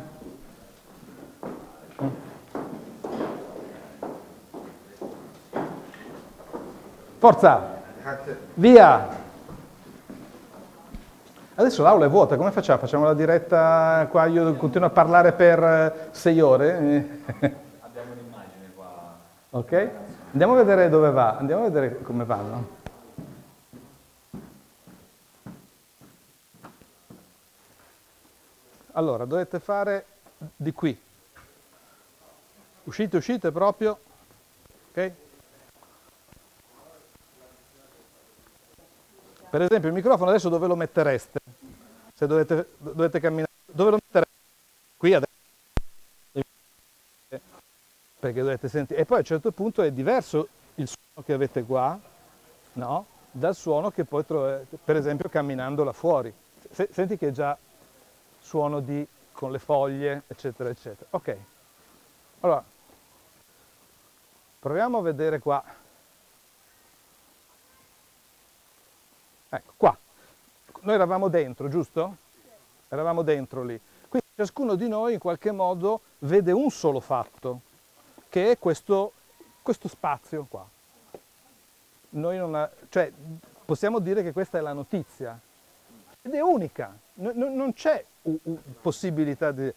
Forza! Via! Adesso l'aula è vuota, come facciamo? Facciamo la diretta qua, io continuo a parlare per eh, sei ore? Abbiamo un'immagine qua. Ok? Andiamo a vedere dove va, andiamo a vedere come vanno. Allora, dovete fare di qui. Uscite, uscite proprio. Ok? Per esempio il microfono adesso dove lo mettereste? Se dovete, dovete camminare, dove lo mettereste? Qui adesso. Perché dovete sentire. E poi a un certo punto è diverso il suono che avete qua, no? Dal suono che poi trovate, per esempio, camminando là fuori. Se- senti che è già suono di con le foglie, eccetera, eccetera. Ok. Allora, proviamo a vedere qua. Ecco, qua. Noi eravamo dentro, giusto? Eravamo dentro lì. Quindi ciascuno di noi in qualche modo vede un solo fatto, che è questo, questo spazio qua. Noi non ha- cioè, possiamo dire che questa è la notizia ed è unica, no- no- non c'è possibilità di...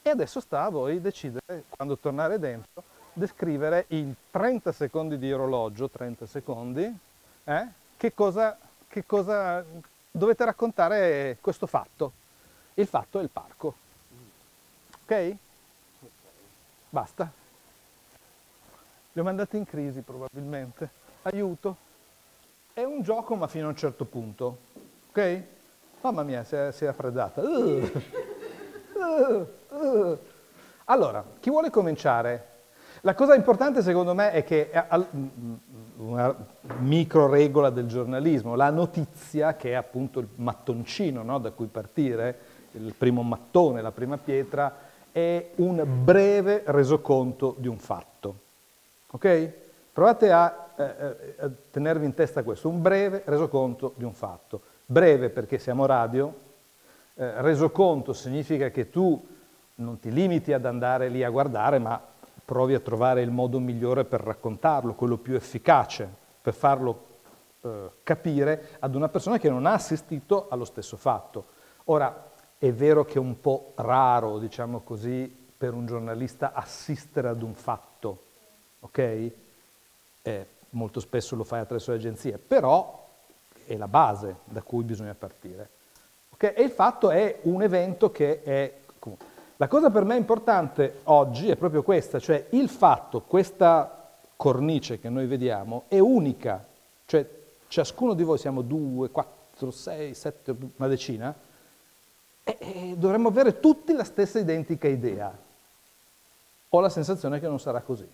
E adesso sta a voi decidere, quando tornare dentro, descrivere in 30 secondi di orologio, 30 secondi, eh, che, cosa, che cosa dovete raccontare questo fatto. Il fatto è il parco. Ok? Basta. Li ho mandati in crisi probabilmente. Aiuto. È un gioco ma fino a un certo punto. Ok? Mamma mia, si è, si è raffreddata. Uh. Uh. Uh. Allora, chi vuole cominciare? La cosa importante secondo me è che una micro regola del giornalismo, la notizia che è appunto il mattoncino no, da cui partire, il primo mattone, la prima pietra, è un breve resoconto di un fatto. Ok? Provate a, eh, eh, a tenervi in testa questo, un breve resoconto di un fatto. Breve perché siamo radio, eh, resoconto significa che tu non ti limiti ad andare lì a guardare, ma provi a trovare il modo migliore per raccontarlo, quello più efficace, per farlo eh, capire ad una persona che non ha assistito allo stesso fatto. Ora, è vero che è un po' raro, diciamo così, per un giornalista assistere ad un fatto, ok? Eh, molto spesso lo fai attraverso le agenzie, però è la base da cui bisogna partire. Okay? E il fatto è un evento che è la cosa per me importante oggi è proprio questa, cioè il fatto, questa cornice che noi vediamo è unica, cioè ciascuno di voi siamo due, quattro, sei, sette, una decina, e, e dovremmo avere tutti la stessa identica idea. Ho la sensazione che non sarà così.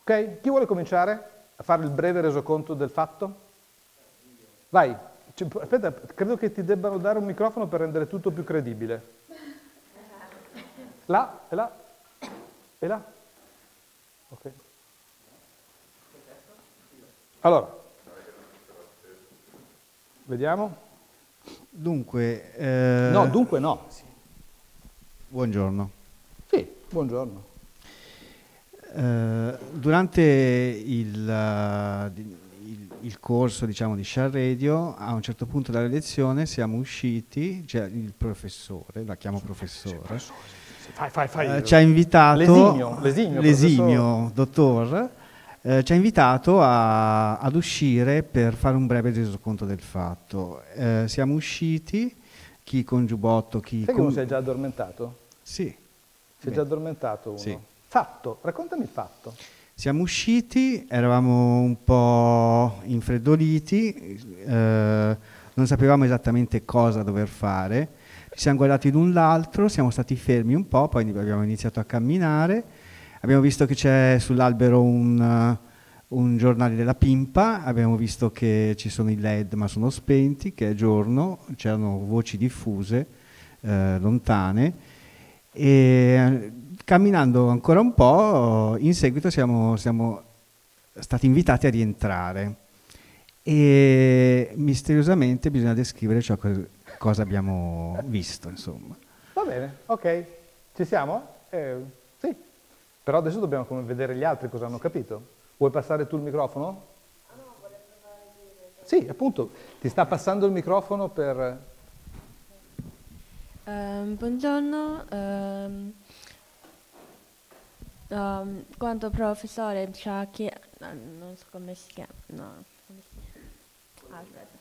Ok? Chi vuole cominciare a fare il breve resoconto del fatto? Vai. Aspetta, credo che ti debbano dare un microfono per rendere tutto più credibile. Là, e là, e là. Ok. Allora, vediamo. Dunque... Eh... No, dunque no. Buongiorno. Sì, buongiorno. Eh, durante il, uh, il, il, corso diciamo, di Share Radio, a un certo punto della lezione siamo usciti, cioè il professore, la chiamo professore, Fai, fai, fai. Eh, ci ha invitato, l'esimio, l'esimio, l'esimio dottor, eh, ci ha invitato a, ad uscire per fare un breve resoconto del fatto. Eh, siamo usciti, chi con giubbotto, chi Sai con... si è già addormentato? Sì. Si è già addormentato uno? Sì. Fatto, raccontami il fatto. Siamo usciti, eravamo un po' infreddoliti, eh, non sapevamo esattamente cosa dover fare. Ci siamo guardati l'un l'altro, siamo stati fermi un po', poi abbiamo iniziato a camminare, abbiamo visto che c'è sull'albero un, un giornale della Pimpa, abbiamo visto che ci sono i LED ma sono spenti, che è giorno, c'erano voci diffuse, eh, lontane, e camminando ancora un po', in seguito siamo, siamo stati invitati a rientrare e misteriosamente bisogna descrivere ciò che cosa abbiamo visto, insomma. Va bene, ok. Ci siamo? Eh, sì. Però adesso dobbiamo vedere gli altri cosa hanno capito. Vuoi passare tu il microfono? Ah Sì, appunto, ti sta passando il microfono per... Um, buongiorno. Um, um, quando professore ci ha chiesto... Non so come si chiama. No, come si chiama. Aspetta.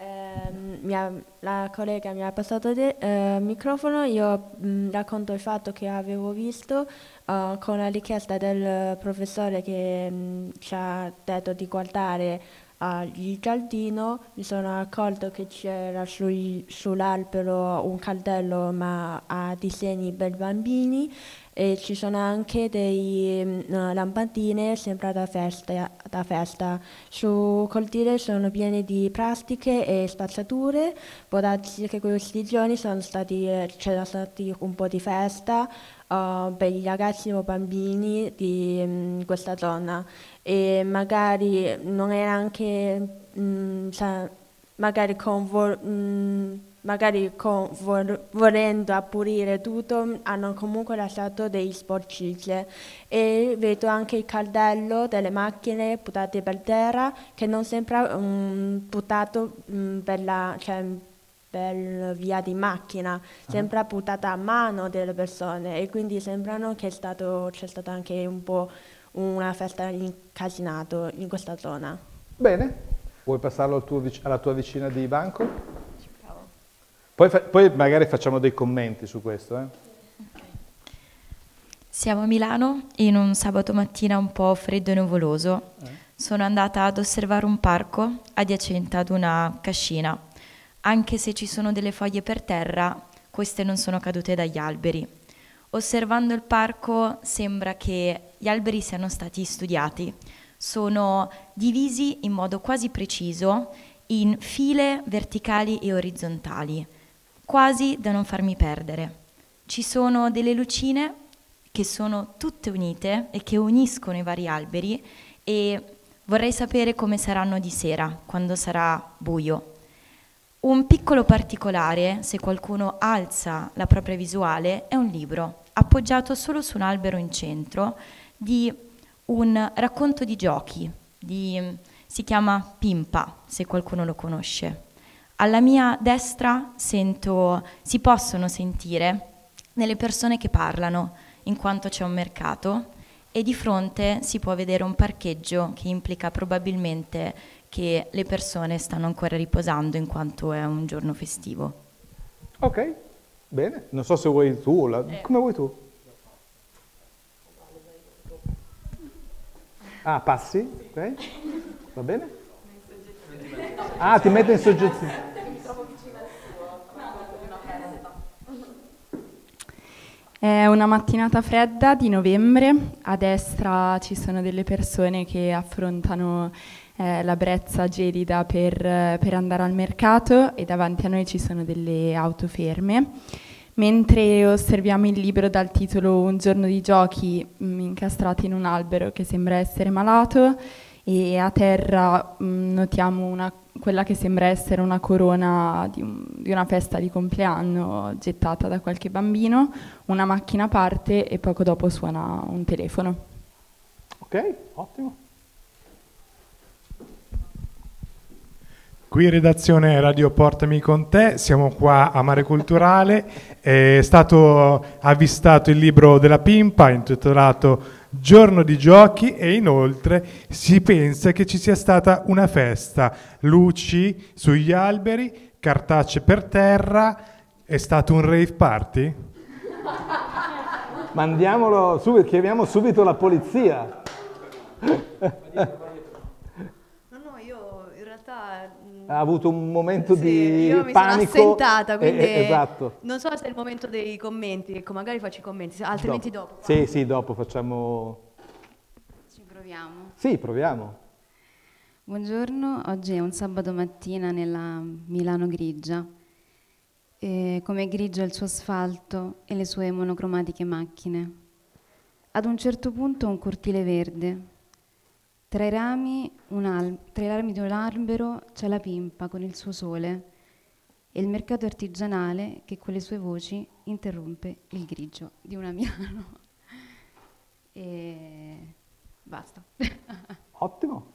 Eh, ha, la collega mi ha passato il eh, microfono, io mh, mm, racconto il fatto che avevo visto uh, con la richiesta del professore che mh, mm, ci ha detto di guardare uh, il giardino, mi sono accorto che c'era sull'albero un caldello ma a disegni per bambini e ci sono anche delle uh, mm, lampadine sempre da festa, da festa. Su cortile sono piene di plastiche e spazzature, può darsi che questi giorni sono stati, c'era stato un po' di festa uh, per i ragazzi o bambini di um, questa zona e magari non era anche, um, sa, magari con... Magari con, vor, volendo appurire tutto, hanno comunque lasciato dei sporcizie. E vedo anche il caldello delle macchine buttate per terra, che non sembra um, buttato um, per, la, cioè, per via di macchina, uh-huh. sembra buttata a mano delle persone e quindi sembrano che stato, c'è stata anche un po' una festa incasinata in questa zona. Bene, Vuoi passarlo al tuo alla tua vicina di banco? Poi, poi magari facciamo dei commenti su questo. Eh? Siamo a Milano in un sabato mattina un po' freddo e nuvoloso. Sono andata ad osservare un parco adiacente ad una cascina. Anche se ci sono delle foglie per terra, queste non sono cadute dagli alberi. Osservando il parco sembra che gli alberi siano stati studiati. Sono divisi in modo quasi preciso in file verticali e orizzontali, quasi da non farmi perdere. Ci sono delle lucine che sono tutte unite e che uniscono i vari alberi e vorrei sapere come saranno di sera, quando sarà buio. Un piccolo particolare, se qualcuno alza la propria visuale, è un libro appoggiato solo su un albero in centro di un racconto di giochi, di, si chiama Pimpa, se qualcuno lo conosce. Alla mia destra sento, si possono sentire delle persone che parlano, in quanto c'è un mercato, e di fronte si può vedere un parcheggio che implica probabilmente che le persone stanno ancora riposando in quanto è un giorno festivo. Ok, bene. Non so se vuoi tu, la- come vuoi tu. Ah, passi? Ok. Va bene? Ah, ti mette in soggezione. È una mattinata fredda di novembre, a destra ci sono delle persone che affrontano eh, la brezza gelida per, per andare al mercato e davanti a noi ci sono delle auto ferme. Mentre osserviamo il libro dal titolo Un giorno di giochi mh, incastrato in un albero che sembra essere malato e a terra mh, notiamo una- quella che sembra essere una corona di, un- di una festa di compleanno gettata da qualche bambino, una macchina parte e poco dopo suona un telefono. Ok, ottimo. Qui redazione Radio Portami con te, siamo qua a Mare Culturale, è stato avvistato il libro della Pimpa intitolato Giorno di giochi e inoltre si pensa che ci sia stata una festa, luci sugli alberi, cartacce per terra, è stato un rave party? Mandiamolo subito, chiamiamo subito la polizia. No, no, io in realtà mm, Ha avuto un momento sì, di io mi panico. sono assentata, Eh, quindi eh, esatto. non so se è il momento dei commenti, ecco, magari faccio i commenti, altrimenti dopo. Sì, sì, dopo facciamo... Ci proviamo. Sì, proviamo. Buongiorno, oggi è un sabato mattina nella Milano grigia. E come grigio è il suo asfalto e le sue monocromatiche macchine. Ad un certo punto un cortile verde. Tra i rami, un tra i rami di un albero c'è la pimpa con il suo sole e il mercato artigianale che con le sue voci interrompe il grigio di una Milano. E basta. Ottimo.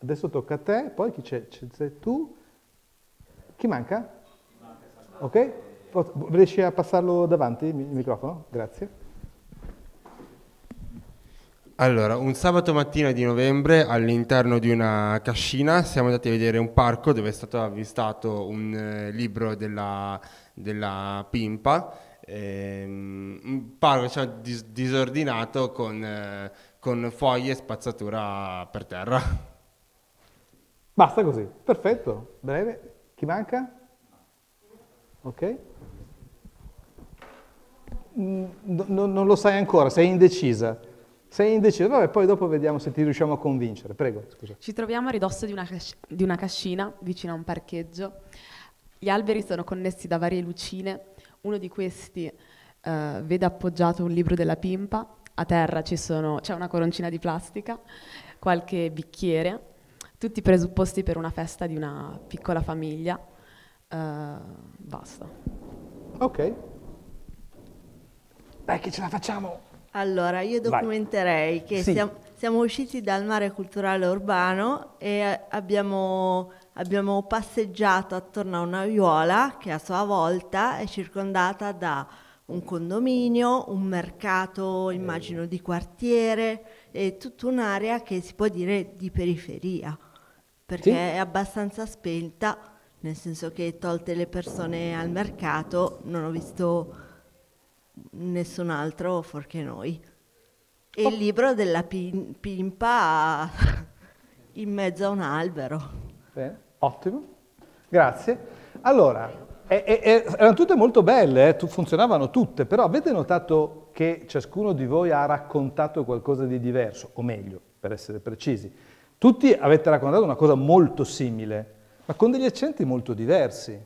Adesso tocca a te, poi chi c'è? C'è- tu? Chi manca? Ok? Riesci a passarlo davanti il microfono? Grazie. Allora, un sabato mattina di novembre all'interno di una cascina siamo andati a vedere un parco dove è stato avvistato un eh, libro della, della Pimpa, ehm, un parco diciamo, dis- disordinato con, eh, con foglie e spazzatura per terra. Basta così. Perfetto. Breve. Chi manca? Ok. Mm, no- no- non lo sai ancora, sei indecisa. Sei indecisa. Vabbè, poi dopo vediamo se ti riusciamo a convincere. Prego, scusa. Ci troviamo a ridosso di una, cas- di una cascina vicino a un parcheggio. Gli alberi sono connessi da varie lucine. Uno di questi eh, vede appoggiato un libro della pimpa. A terra ci sono- c'è una coroncina di plastica, qualche bicchiere, tutti presupposti per una festa di una piccola famiglia. Eh, basta. Ok. Dai, che ce la facciamo! Allora, io Vai. documenterei che Sì. siamo, siamo usciti dal mare culturale urbano e abbiamo, abbiamo passeggiato attorno a un'aiuola che a sua volta è circondata da un condominio, un mercato, immagino, di quartiere e tutta un'area che si può dire di periferia. perché Sì? è abbastanza spenta, nel senso che tolte le persone al mercato non ho visto nessun altro fuorché noi. E il libro della pin- pimpa in mezzo a un albero. Bene, ottimo, grazie. Allora, e- e- erano tutte molto belle, eh, funzionavano tutte, però avete notato che ciascuno di voi ha raccontato qualcosa di diverso, o meglio, per essere precisi. Tutti avete raccontato una cosa molto simile, ma con degli accenti molto diversi.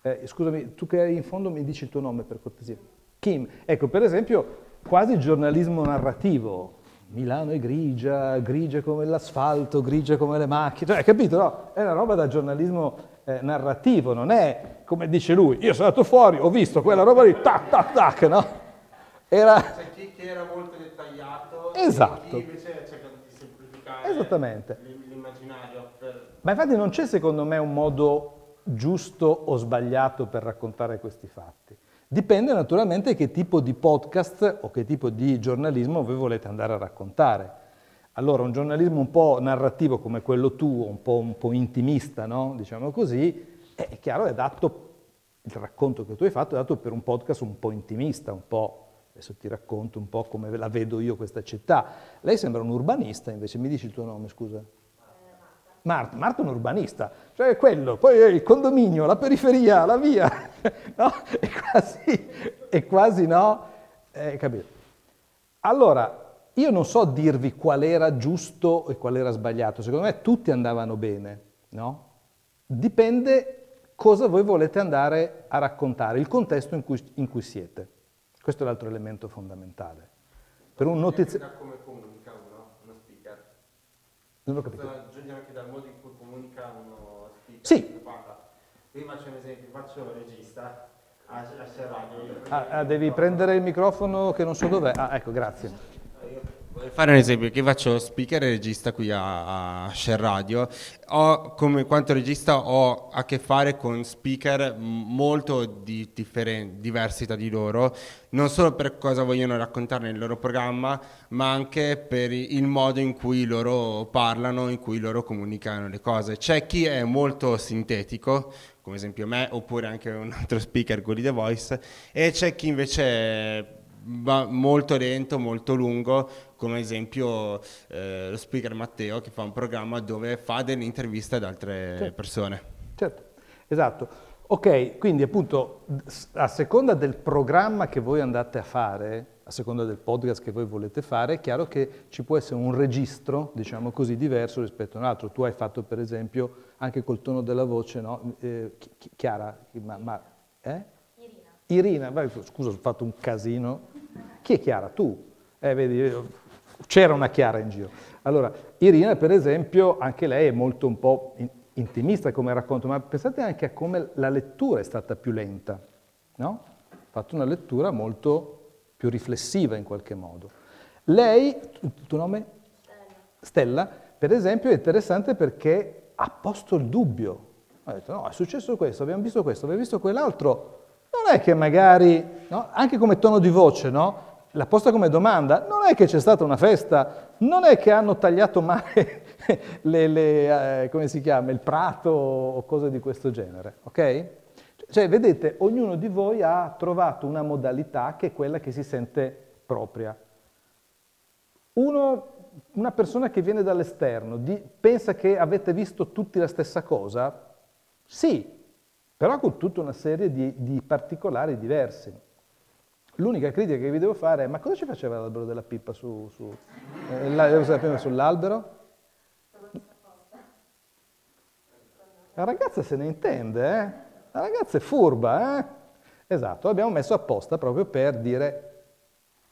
Eh, scusami, tu che eri in fondo mi dici il tuo nome per cortesia. Kim, ecco, per esempio, quasi giornalismo narrativo. Milano è grigia, grigia come l'asfalto, grigia come le macchine, cioè, hai capito? No? È una roba da giornalismo eh, narrativo, non è come dice lui, io sono andato fuori, ho visto quella roba lì, tac, tac, tac, no? Era... C'è chi era molto dettagliato Esatto. chi invece ha cercato di semplificare Esattamente. l'immaginario per... Ma infatti non c'è secondo me un modo giusto o sbagliato per raccontare questi fatti. Dipende naturalmente che tipo di podcast o che tipo di giornalismo voi volete andare a raccontare. Allora, un giornalismo un po' narrativo come quello tuo, un po', un po' intimista, no? diciamo così, è chiaro, è dato, il racconto che tu hai fatto è dato per un podcast un po' intimista, un po', adesso ti racconto un po' come la vedo io questa città. Lei sembra un urbanista, invece mi dici il tuo nome, scusa? Marta, Marta è un urbanista, cioè quello, poi il condominio, la periferia, la via, no? È quasi, è quasi no? Eh, capito? Allora, io non so dirvi qual era giusto e qual era sbagliato, secondo me tutti andavano bene, no? Dipende cosa voi volete andare a raccontare, il contesto in cui, in cui siete. Questo è l'altro elemento fondamentale. Per un notiziario... Da come comunica uno, uno speaker. Non ho capito. Aggiungere anche dal modo in cui comunica uno speaker. Sì. Io faccio un esempio, faccio un regista a, a. Ah, ah, devi prendere il microfono che non so dov'è. Ah, ecco, grazie. Voglio fare un esempio, che faccio? Speaker e regista qui a, a Share Radio, ho, come quanto regista ho a che fare con speaker molto di- differen- diversi tra di loro, non solo per cosa vogliono raccontare nel loro programma, ma anche per il modo in cui loro parlano, in cui loro comunicano le cose. C'è chi è molto sintetico, come esempio me, oppure anche un altro speaker, quelli The Voice, e c'è chi invece va molto lento, molto lungo, come ad esempio eh, lo speaker Matteo che fa un programma dove fa delle interviste ad altre Certo. persone. Certo, esatto. Ok, quindi appunto a seconda del programma che voi andate a fare, a seconda del podcast che voi volete fare, è chiaro che ci può essere un registro, diciamo così, diverso rispetto a un altro. Tu hai fatto per esempio anche col tono della voce, no? Eh, Chi- Chi- Chiara, ma, ma- eh? Irina, vai, scusa, ho fatto un casino. Chi è Chiara? Tu. Eh, vedi, c'era una Chiara in giro. Allora, Irina, per esempio, anche lei è molto un po' in- intimista come racconto, ma pensate anche a come la lettura è stata più lenta, no? Ha fatto una lettura molto più riflessiva in qualche modo. Lei, il tuo nome? Stella, per esempio, è interessante perché ha posto il dubbio. Ha detto, no, è successo questo, abbiamo visto questo, abbiamo visto quell'altro. Non è che magari, no? anche come tono di voce, no? l'ha posta come domanda, non è che c'è stata una festa, non è che hanno tagliato male le, le, eh, come si chiama, il prato o cose di questo genere, ok? Cioè, vedete, ognuno di voi ha trovato una modalità che è quella che si sente propria. Uno, una persona che viene dall'esterno di- pensa che avete visto tutti la stessa cosa? Sì, però con tutta una serie di, di particolari diversi. L'unica critica che vi devo fare è, ma cosa ci faceva l'albero della pippa su, su- eh, la- sull'albero? La ragazza se ne intende, eh? La ragazza è furba, eh? Esatto, l'abbiamo messo apposta proprio per dire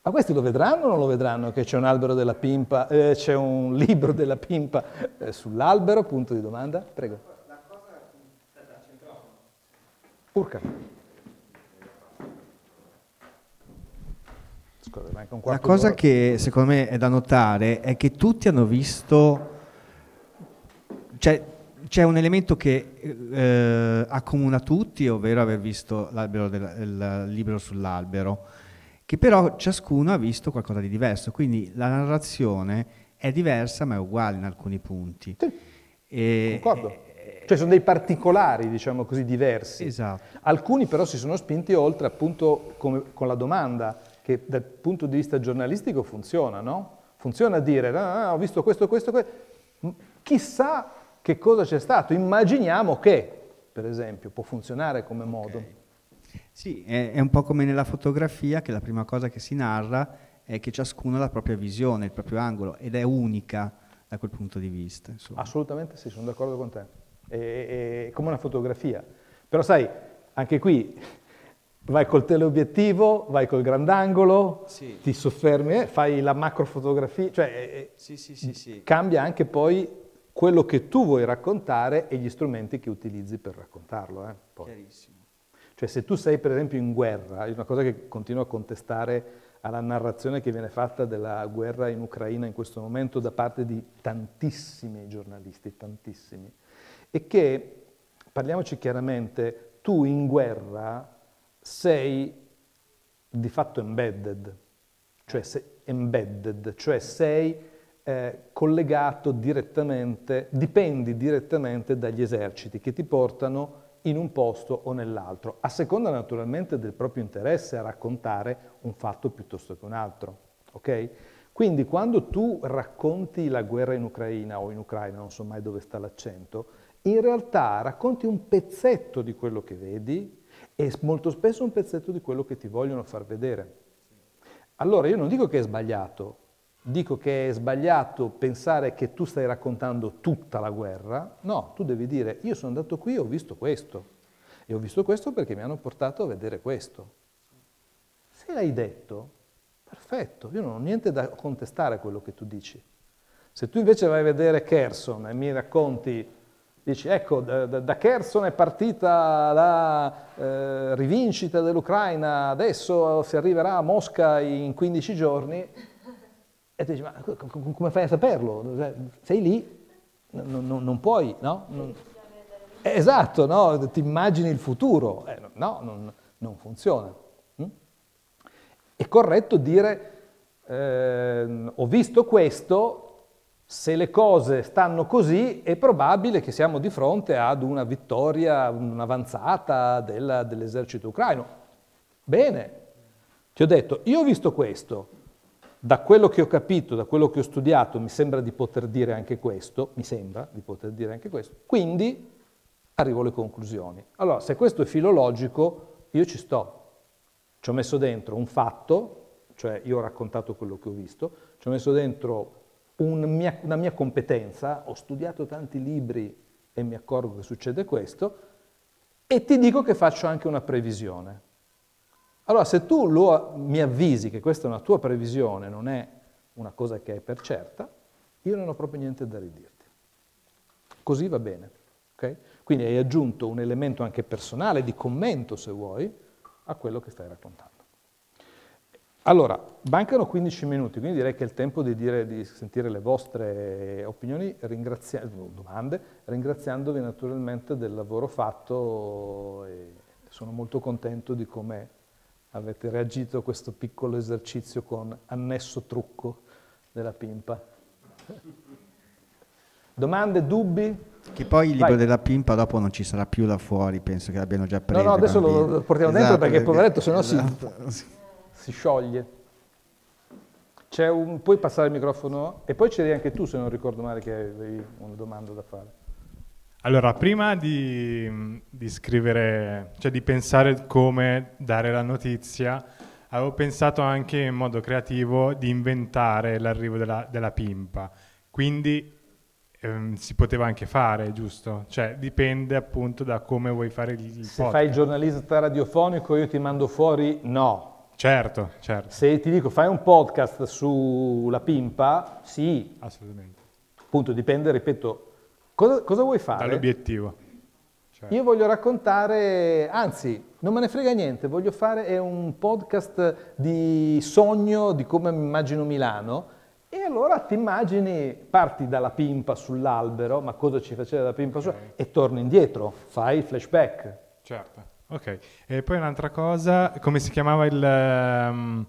ma questi lo vedranno o non lo vedranno che c'è un albero della pimpa, eh, c'è un libro della pimpa eh, sull'albero? Punto di domanda. Prego. Urca. Scusa, La cosa d'ora. che secondo me è da notare è che tutti hanno visto, cioè c'è un elemento che eh, accomuna tutti, ovvero aver visto l'albero del- il libro sull'albero, che però ciascuno ha visto qualcosa di diverso, quindi la narrazione è diversa ma è uguale in alcuni punti. E, Concordo. Cioè sono dei particolari, diciamo così, diversi. Esatto. Alcuni però si sono spinti oltre appunto come, con la domanda, che dal punto di vista giornalistico funziona, no? Funziona a dire, "No, no, no, ho visto questo, questo, questo. Chissà che cosa c'è stato. Immaginiamo che, per esempio, può funzionare come modo. Sì, è, è un po' come nella fotografia che la prima cosa che si narra è che ciascuno ha la propria visione, il proprio angolo ed è unica da quel punto di vista. insomma. Assolutamente sì, sono d'accordo con te. È, è come una fotografia. Però sai, anche qui vai col teleobiettivo, vai col grandangolo, Sì. ti soffermi, eh, fai la macrofotografia, cioè eh, Sì, sì, sì, sì. cambia anche poi quello che tu vuoi raccontare e gli strumenti che utilizzi per raccontarlo. eh. Chiarissimo. Cioè se tu sei per esempio in guerra, è una cosa che continuo a contestare alla narrazione che viene fatta della guerra in Ucraina in questo momento da parte di tantissimi giornalisti, tantissimi, è che, parliamoci chiaramente, tu in guerra sei di fatto embedded, cioè sei embedded, cioè sei eh, collegato direttamente, dipendi direttamente dagli eserciti che ti portano in un posto o nell'altro, a seconda naturalmente del proprio interesse a raccontare un fatto piuttosto che un altro. ok? Quindi quando tu racconti la guerra in Ucraina o in Ucraina, non so mai dove sta l'accento, in realtà racconti un pezzetto di quello che vedi e molto spesso un pezzetto di quello che ti vogliono far vedere. Allora io non dico che è sbagliato, dico che è sbagliato pensare che tu stai raccontando tutta la guerra, no, tu devi dire io sono andato qui e ho visto questo e ho visto questo perché mi hanno portato a vedere questo. Se l'hai detto, perfetto, io non ho niente da contestare quello che tu dici. Se tu invece vai a vedere Kherson e mi racconti, dici ecco da, da- Kherson è partita la eh, rivincita dell'Ucraina, adesso si arriverà a Mosca in 15 giorni, e tu dici ma co- co- come fai a saperlo? Cioè, Sei lì, non, non- non puoi, no? Non- eh, Esatto, no? ti immagini il futuro, Eh, no, non, funziona. mm? È corretto dire ehm, ho visto questo, se le cose stanno così è probabile che siamo di fronte ad una vittoria, un'avanzata dell'esercito ucraino. Bene, ti ho detto, io ho visto questo, da quello che ho capito, da quello che ho studiato, mi sembra di poter dire anche questo, mi sembra di poter dire anche questo, quindi arrivo alle conclusioni. Allora, se questo è filologico, io ci sto. Ci ho messo dentro un fatto, cioè io ho raccontato quello che ho visto, ci ho messo dentro un mia- una mia competenza, ho studiato tanti libri e mi accorgo che succede questo, e ti dico che faccio anche una previsione. Allora, se tu lo- mi avvisi che questa è una tua previsione, non è una cosa che è per certa, io non ho proprio niente da ridirti. Così va bene. ok? Quindi hai aggiunto un elemento anche personale, di commento se vuoi, a quello che stai raccontando. Allora, mancano 15 minuti, quindi direi che è il tempo di, dire- di sentire le vostre opinioni, ringrazia- domande, ringraziandovi naturalmente del lavoro fatto e sono molto contento di come avete reagito a questo piccolo esercizio con annesso trucco della pimpa. Domande, dubbi? Che poi il libro Vai. della pimpa dopo non ci sarà più là fuori, penso che l'abbiano già No, preso. no, i adesso lo, bambini. lo portiamo dentro Esatto, perché poveretto, sennò esatto. si, si scioglie. C'è un, puoi passare il microfono? E poi c'eri anche tu, se non ricordo male, che avevi una domanda da fare. Allora, prima di, di scrivere, cioè di pensare come dare la notizia, avevo pensato anche in modo creativo di inventare l'arrivo della, della pimpa. Quindi ehm, si poteva anche fare, giusto? Cioè dipende appunto da come vuoi fare il, il Se podcast. fai il giornalista radiofonico io ti mando fuori, no. Certo, certo. Se ti dico fai un podcast sulla pimpa, sì. Assolutamente. Appunto, dipende, ripeto, cosa, cosa vuoi fare? Dall'obiettivo. Certo. Io voglio raccontare, anzi, non me ne frega niente, voglio fare un podcast di sogno di come mi immagino Milano. E allora ti immagini, parti dalla pimpa sull'albero, ma cosa ci faceva la pimpa su, e torni indietro, fai il flashback. Certo. Ok, e poi un'altra cosa, come si chiamava il... ehm,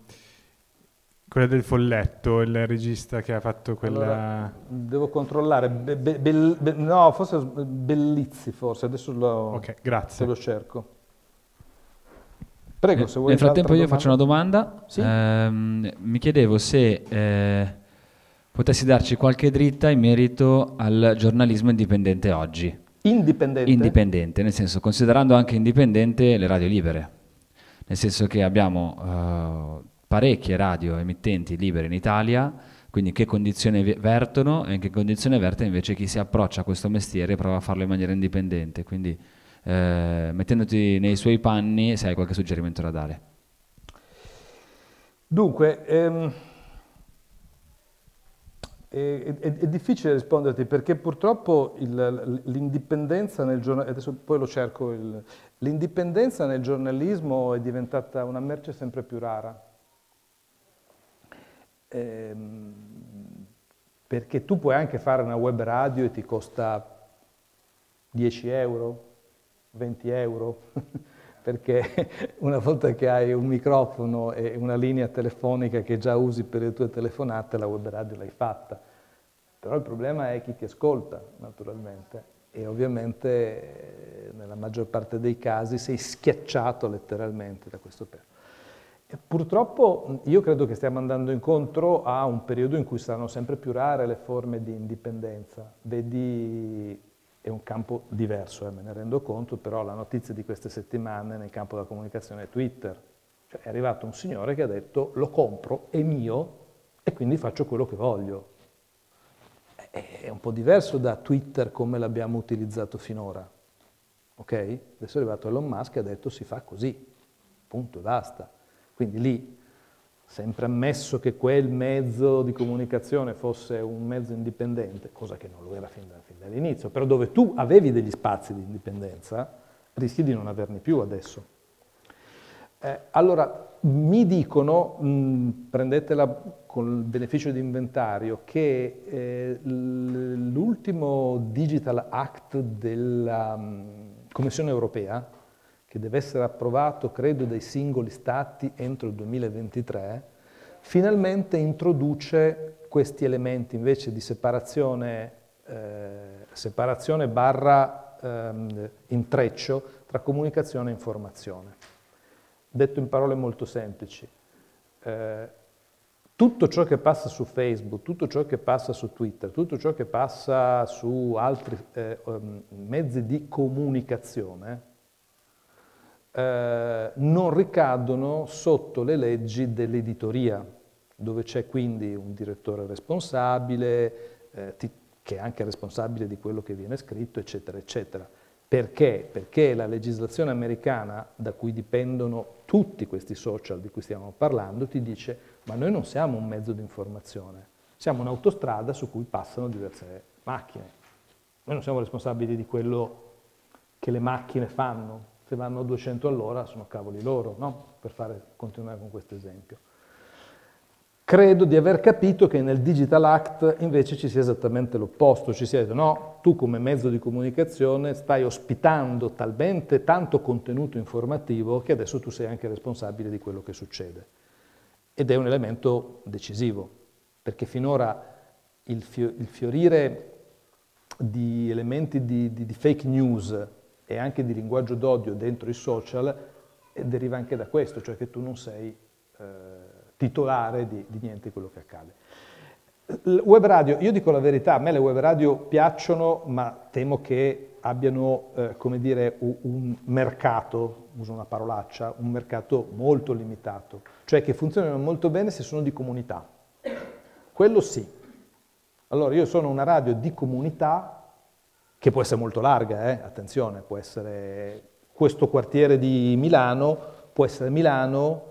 Quella del folletto, il regista che ha fatto quella... Allora, devo controllare, be- be- be- no, forse Bellizzi, forse, adesso lo, Ok, grazie. lo cerco. Prego, se vuoi Nel frattempo io un'altra faccio una domanda. Sì? Ehm, mi chiedevo se eh, potessi darci qualche dritta in merito al giornalismo indipendente oggi. Indipendente? Indipendente, nel senso considerando anche indipendente le radio libere. Nel senso che abbiamo eh, parecchie radio emittenti libere in Italia, quindi che condizioni ve- vertono e in che condizione verte invece chi si approccia a questo mestiere e prova a farlo in maniera indipendente. Quindi eh, mettendoti nei suoi panni se hai qualche suggerimento da dare. Dunque, ehm, è, è- è difficile risponderti perché purtroppo l'indipendenza nel giornalismo, poi lo cerco, l'indipendenza nel giornalismo è diventata una merce sempre più rara. Ehm, perché tu puoi anche fare una web radio e ti costa 10 euro, 20 euro, perché una volta che hai un microfono e una linea telefonica che già usi per le tue telefonate, la web radio l'hai fatta. Però il problema è chi ti ascolta, naturalmente, e ovviamente eh, nella maggior parte dei casi sei schiacciato letteralmente da questo peso. Purtroppo io credo che stiamo andando incontro a un periodo in cui saranno sempre più rare le forme di indipendenza. Vedi, è un campo diverso, eh, me ne rendo conto, però la notizia di queste settimane nel campo della comunicazione è Twitter. Cioè è arrivato un signore che ha detto lo compro, è mio e quindi faccio quello che voglio. È un po' diverso da Twitter come l'abbiamo utilizzato finora. Ok? Adesso è arrivato Elon Musk e ha detto si fa così, punto e basta. Quindi lì, sempre ammesso che quel mezzo di comunicazione fosse un mezzo indipendente, cosa che non lo era fin, da- fin dall'inizio, però dove tu avevi degli spazi di indipendenza, rischi di non averne più adesso. Eh, allora, mi dicono, mh, prendetela con il beneficio di inventario, che eh, l'ultimo Digital Act della mh, Commissione europea, che deve essere approvato, credo, dai singoli stati entro il 2023, finalmente introduce questi elementi invece di separazione, eh, separazione barra ehm, intreccio tra comunicazione e informazione. Detto in parole molto semplici, eh, tutto ciò che passa su Facebook, tutto ciò che passa su Twitter, tutto ciò che passa su altri eh, um, mezzi di comunicazione, eh, non ricadono sotto le leggi dell'editoria, dove c'è quindi un direttore responsabile, eh, che è anche responsabile di quello che viene scritto, eccetera, eccetera. Perché? Perché la legislazione americana, da cui dipendono tutti questi social di cui stiamo parlando, ti dice ma noi non siamo un mezzo di informazione, siamo un'autostrada su cui passano diverse macchine. Noi non siamo responsabili di quello che le macchine fanno, se vanno a 200 all'ora sono cavoli loro, no? Per fare, continuare con questo esempio. Credo di aver capito che nel Digital Act invece ci sia esattamente l'opposto, ci sia detto no, tu come mezzo di comunicazione stai ospitando talmente tanto contenuto informativo che adesso tu sei anche responsabile di quello che succede. Ed è un elemento decisivo, perché finora il, fio- il fiorire di elementi di, di- di fake news e anche di linguaggio d'odio dentro i social eh, deriva anche da questo, cioè che tu non sei eh, titolare di, di niente di quello che accade. Web radio, io dico la verità, a me le web radio piacciono, ma temo che abbiano, eh, come dire, un mercato, uso una parolaccia, un mercato molto limitato, cioè che funzionano molto bene se sono di comunità. Quello sì. Allora io sono una radio di comunità che può essere molto larga, eh, attenzione, può essere questo quartiere di Milano, può essere Milano,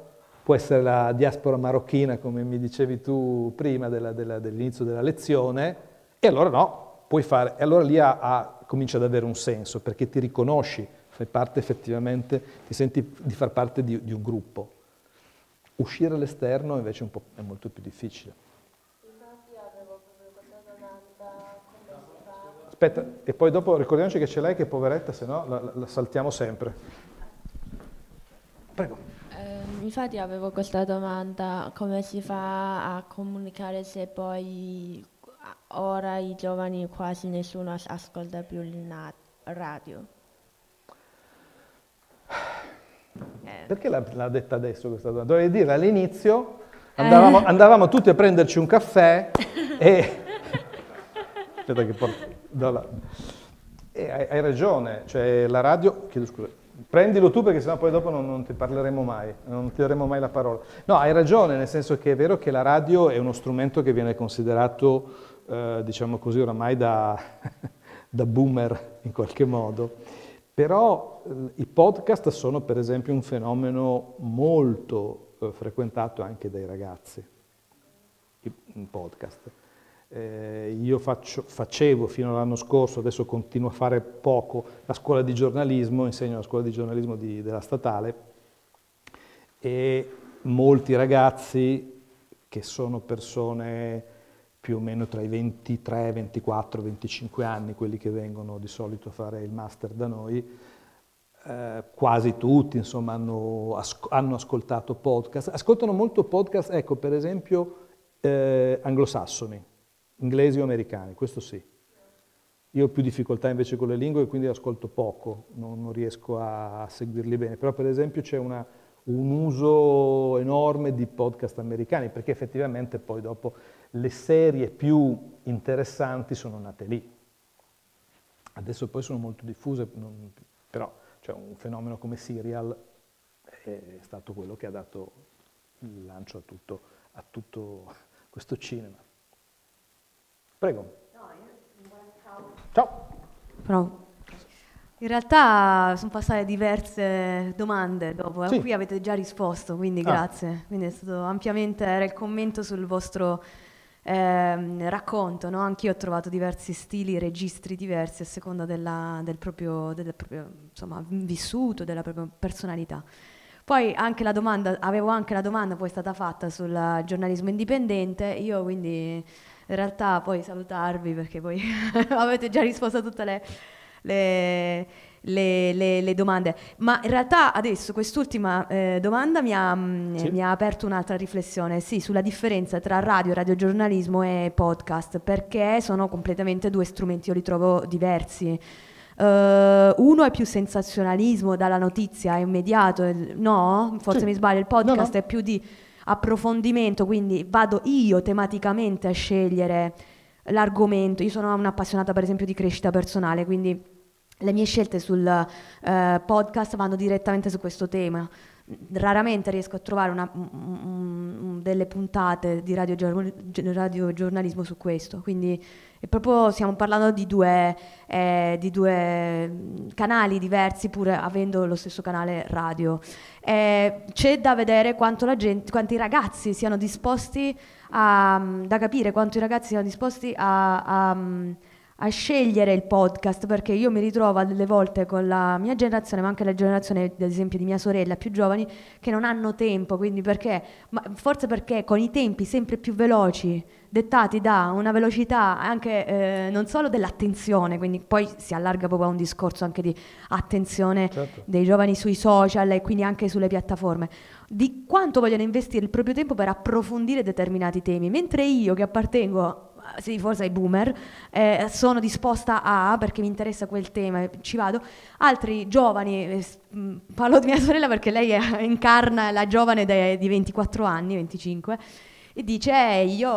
può essere la diaspora marocchina, come mi dicevi tu prima dell'inizio della lezione, e allora no, puoi fare, e allora lì ha- ha- comincia ad avere un senso, perché ti riconosci, fai parte effettivamente, ti senti di far parte di, di un gruppo. Uscire all'esterno invece è, è molto più difficile. Aspetta, e poi dopo ricordiamoci che c'è lei che è poveretta, se no la, la- la saltiamo sempre. Prego. Ehm, infatti avevo questa domanda, come si fa a comunicare se poi ora i giovani quasi nessuno as- ascolta più il na- radio? Perché l'ha, l'ha detta adesso questa domanda? Dovevi dirla all'inizio, andavamo, andavamo tutti a prenderci un caffè e... Aspetta che porto... do la- e hai, hai ragione, cioè la radio... Chiedo scusa, prendilo tu perché sennò poi dopo non, non ti parleremo mai, non ti daremo mai la parola. No, hai ragione, nel senso che è vero che la radio è uno strumento che viene considerato, eh, diciamo così, oramai da, da boomer in qualche modo, però eh, i podcast sono per esempio un fenomeno molto eh, frequentato anche dai ragazzi, i podcast. Eh, io faccio- facevo fino all'anno scorso, adesso continuo a fare poco, la scuola di giornalismo, insegno la scuola di giornalismo di- della statale e molti ragazzi che sono persone più o meno tra i 23, 24, 25 anni, quelli che vengono di solito a fare il master da noi, eh, quasi tutti insomma, hanno, asco- hanno ascoltato podcast. Ascoltano molto podcast, ecco per esempio eh, anglosassoni, inglesi o americani, questo sì. Io ho più difficoltà invece con le lingue e quindi ascolto poco, non, non riesco a, a seguirli bene, però per esempio c'è una- un uso enorme di podcast americani perché effettivamente poi dopo le serie più interessanti sono nate lì. Adesso poi sono molto diffuse, non- però cioè, un fenomeno come Serial è stato quello che ha dato il lancio a tutto, a tutto questo cinema. Prego. Ciao. Però in realtà sono passate diverse domande dopo, e Sì. qui avete già risposto, quindi Ah. grazie. Quindi è stato ampiamente, era il commento sul vostro ehm, racconto, no? Anch'io ho trovato diversi stili, registri diversi a seconda della- del, proprio, del proprio, insomma, vissuto, della propria personalità. Poi anche la domanda, avevo anche la domanda poi è stata fatta sul giornalismo indipendente, io quindi in realtà poi salutarvi perché poi avete già risposto a tutte le, le- le- le- domande, ma in realtà adesso quest'ultima eh, domanda mi ha, mm, Sì. mi ha aperto un'altra riflessione, sì, sulla differenza tra radio, radiogiornalismo e podcast, perché sono completamente due strumenti, io li trovo diversi. Eh, uno è più sensazionalismo dalla notizia, è immediato, no? Forse Sì. mi sbaglio, il podcast No, no. è più di approfondimento, quindi vado io tematicamente a scegliere l'argomento. Io sono un'appassionata per esempio di crescita personale, quindi le mie scelte sul eh, podcast vanno direttamente su questo tema. Raramente riesco a trovare una- un- un- delle puntate di radiogiorn- radiogiornalismo su questo, quindi proprio, stiamo parlando di due, eh, di due mm, canali diversi pur avendo lo stesso canale radio. Eh, c'è da vedere gente, quanti ragazzi siano disposti a, mm, da capire quanto i ragazzi siano disposti a, a, mm, a scegliere il podcast perché io mi ritrovo delle volte con la mia generazione, ma anche la generazione, ad esempio, di mia sorella più giovani, che non hanno tempo. Quindi perché? Forse perché con i tempi sempre più veloci, dettati da una velocità anche eh, non solo dell'attenzione, quindi poi si allarga proprio a un discorso anche di attenzione dei giovani sui social e quindi anche sulle piattaforme, di quanto vogliono investire il proprio tempo per approfondire determinati temi, mentre io che appartengo sì, forse ai boomer, eh, sono disposta a, perché mi interessa quel tema, e ci vado. Altri giovani, eh, mh, parlo di mia sorella perché lei è- incarna la giovane de- di 24 anni, 25, e dice "Eh, io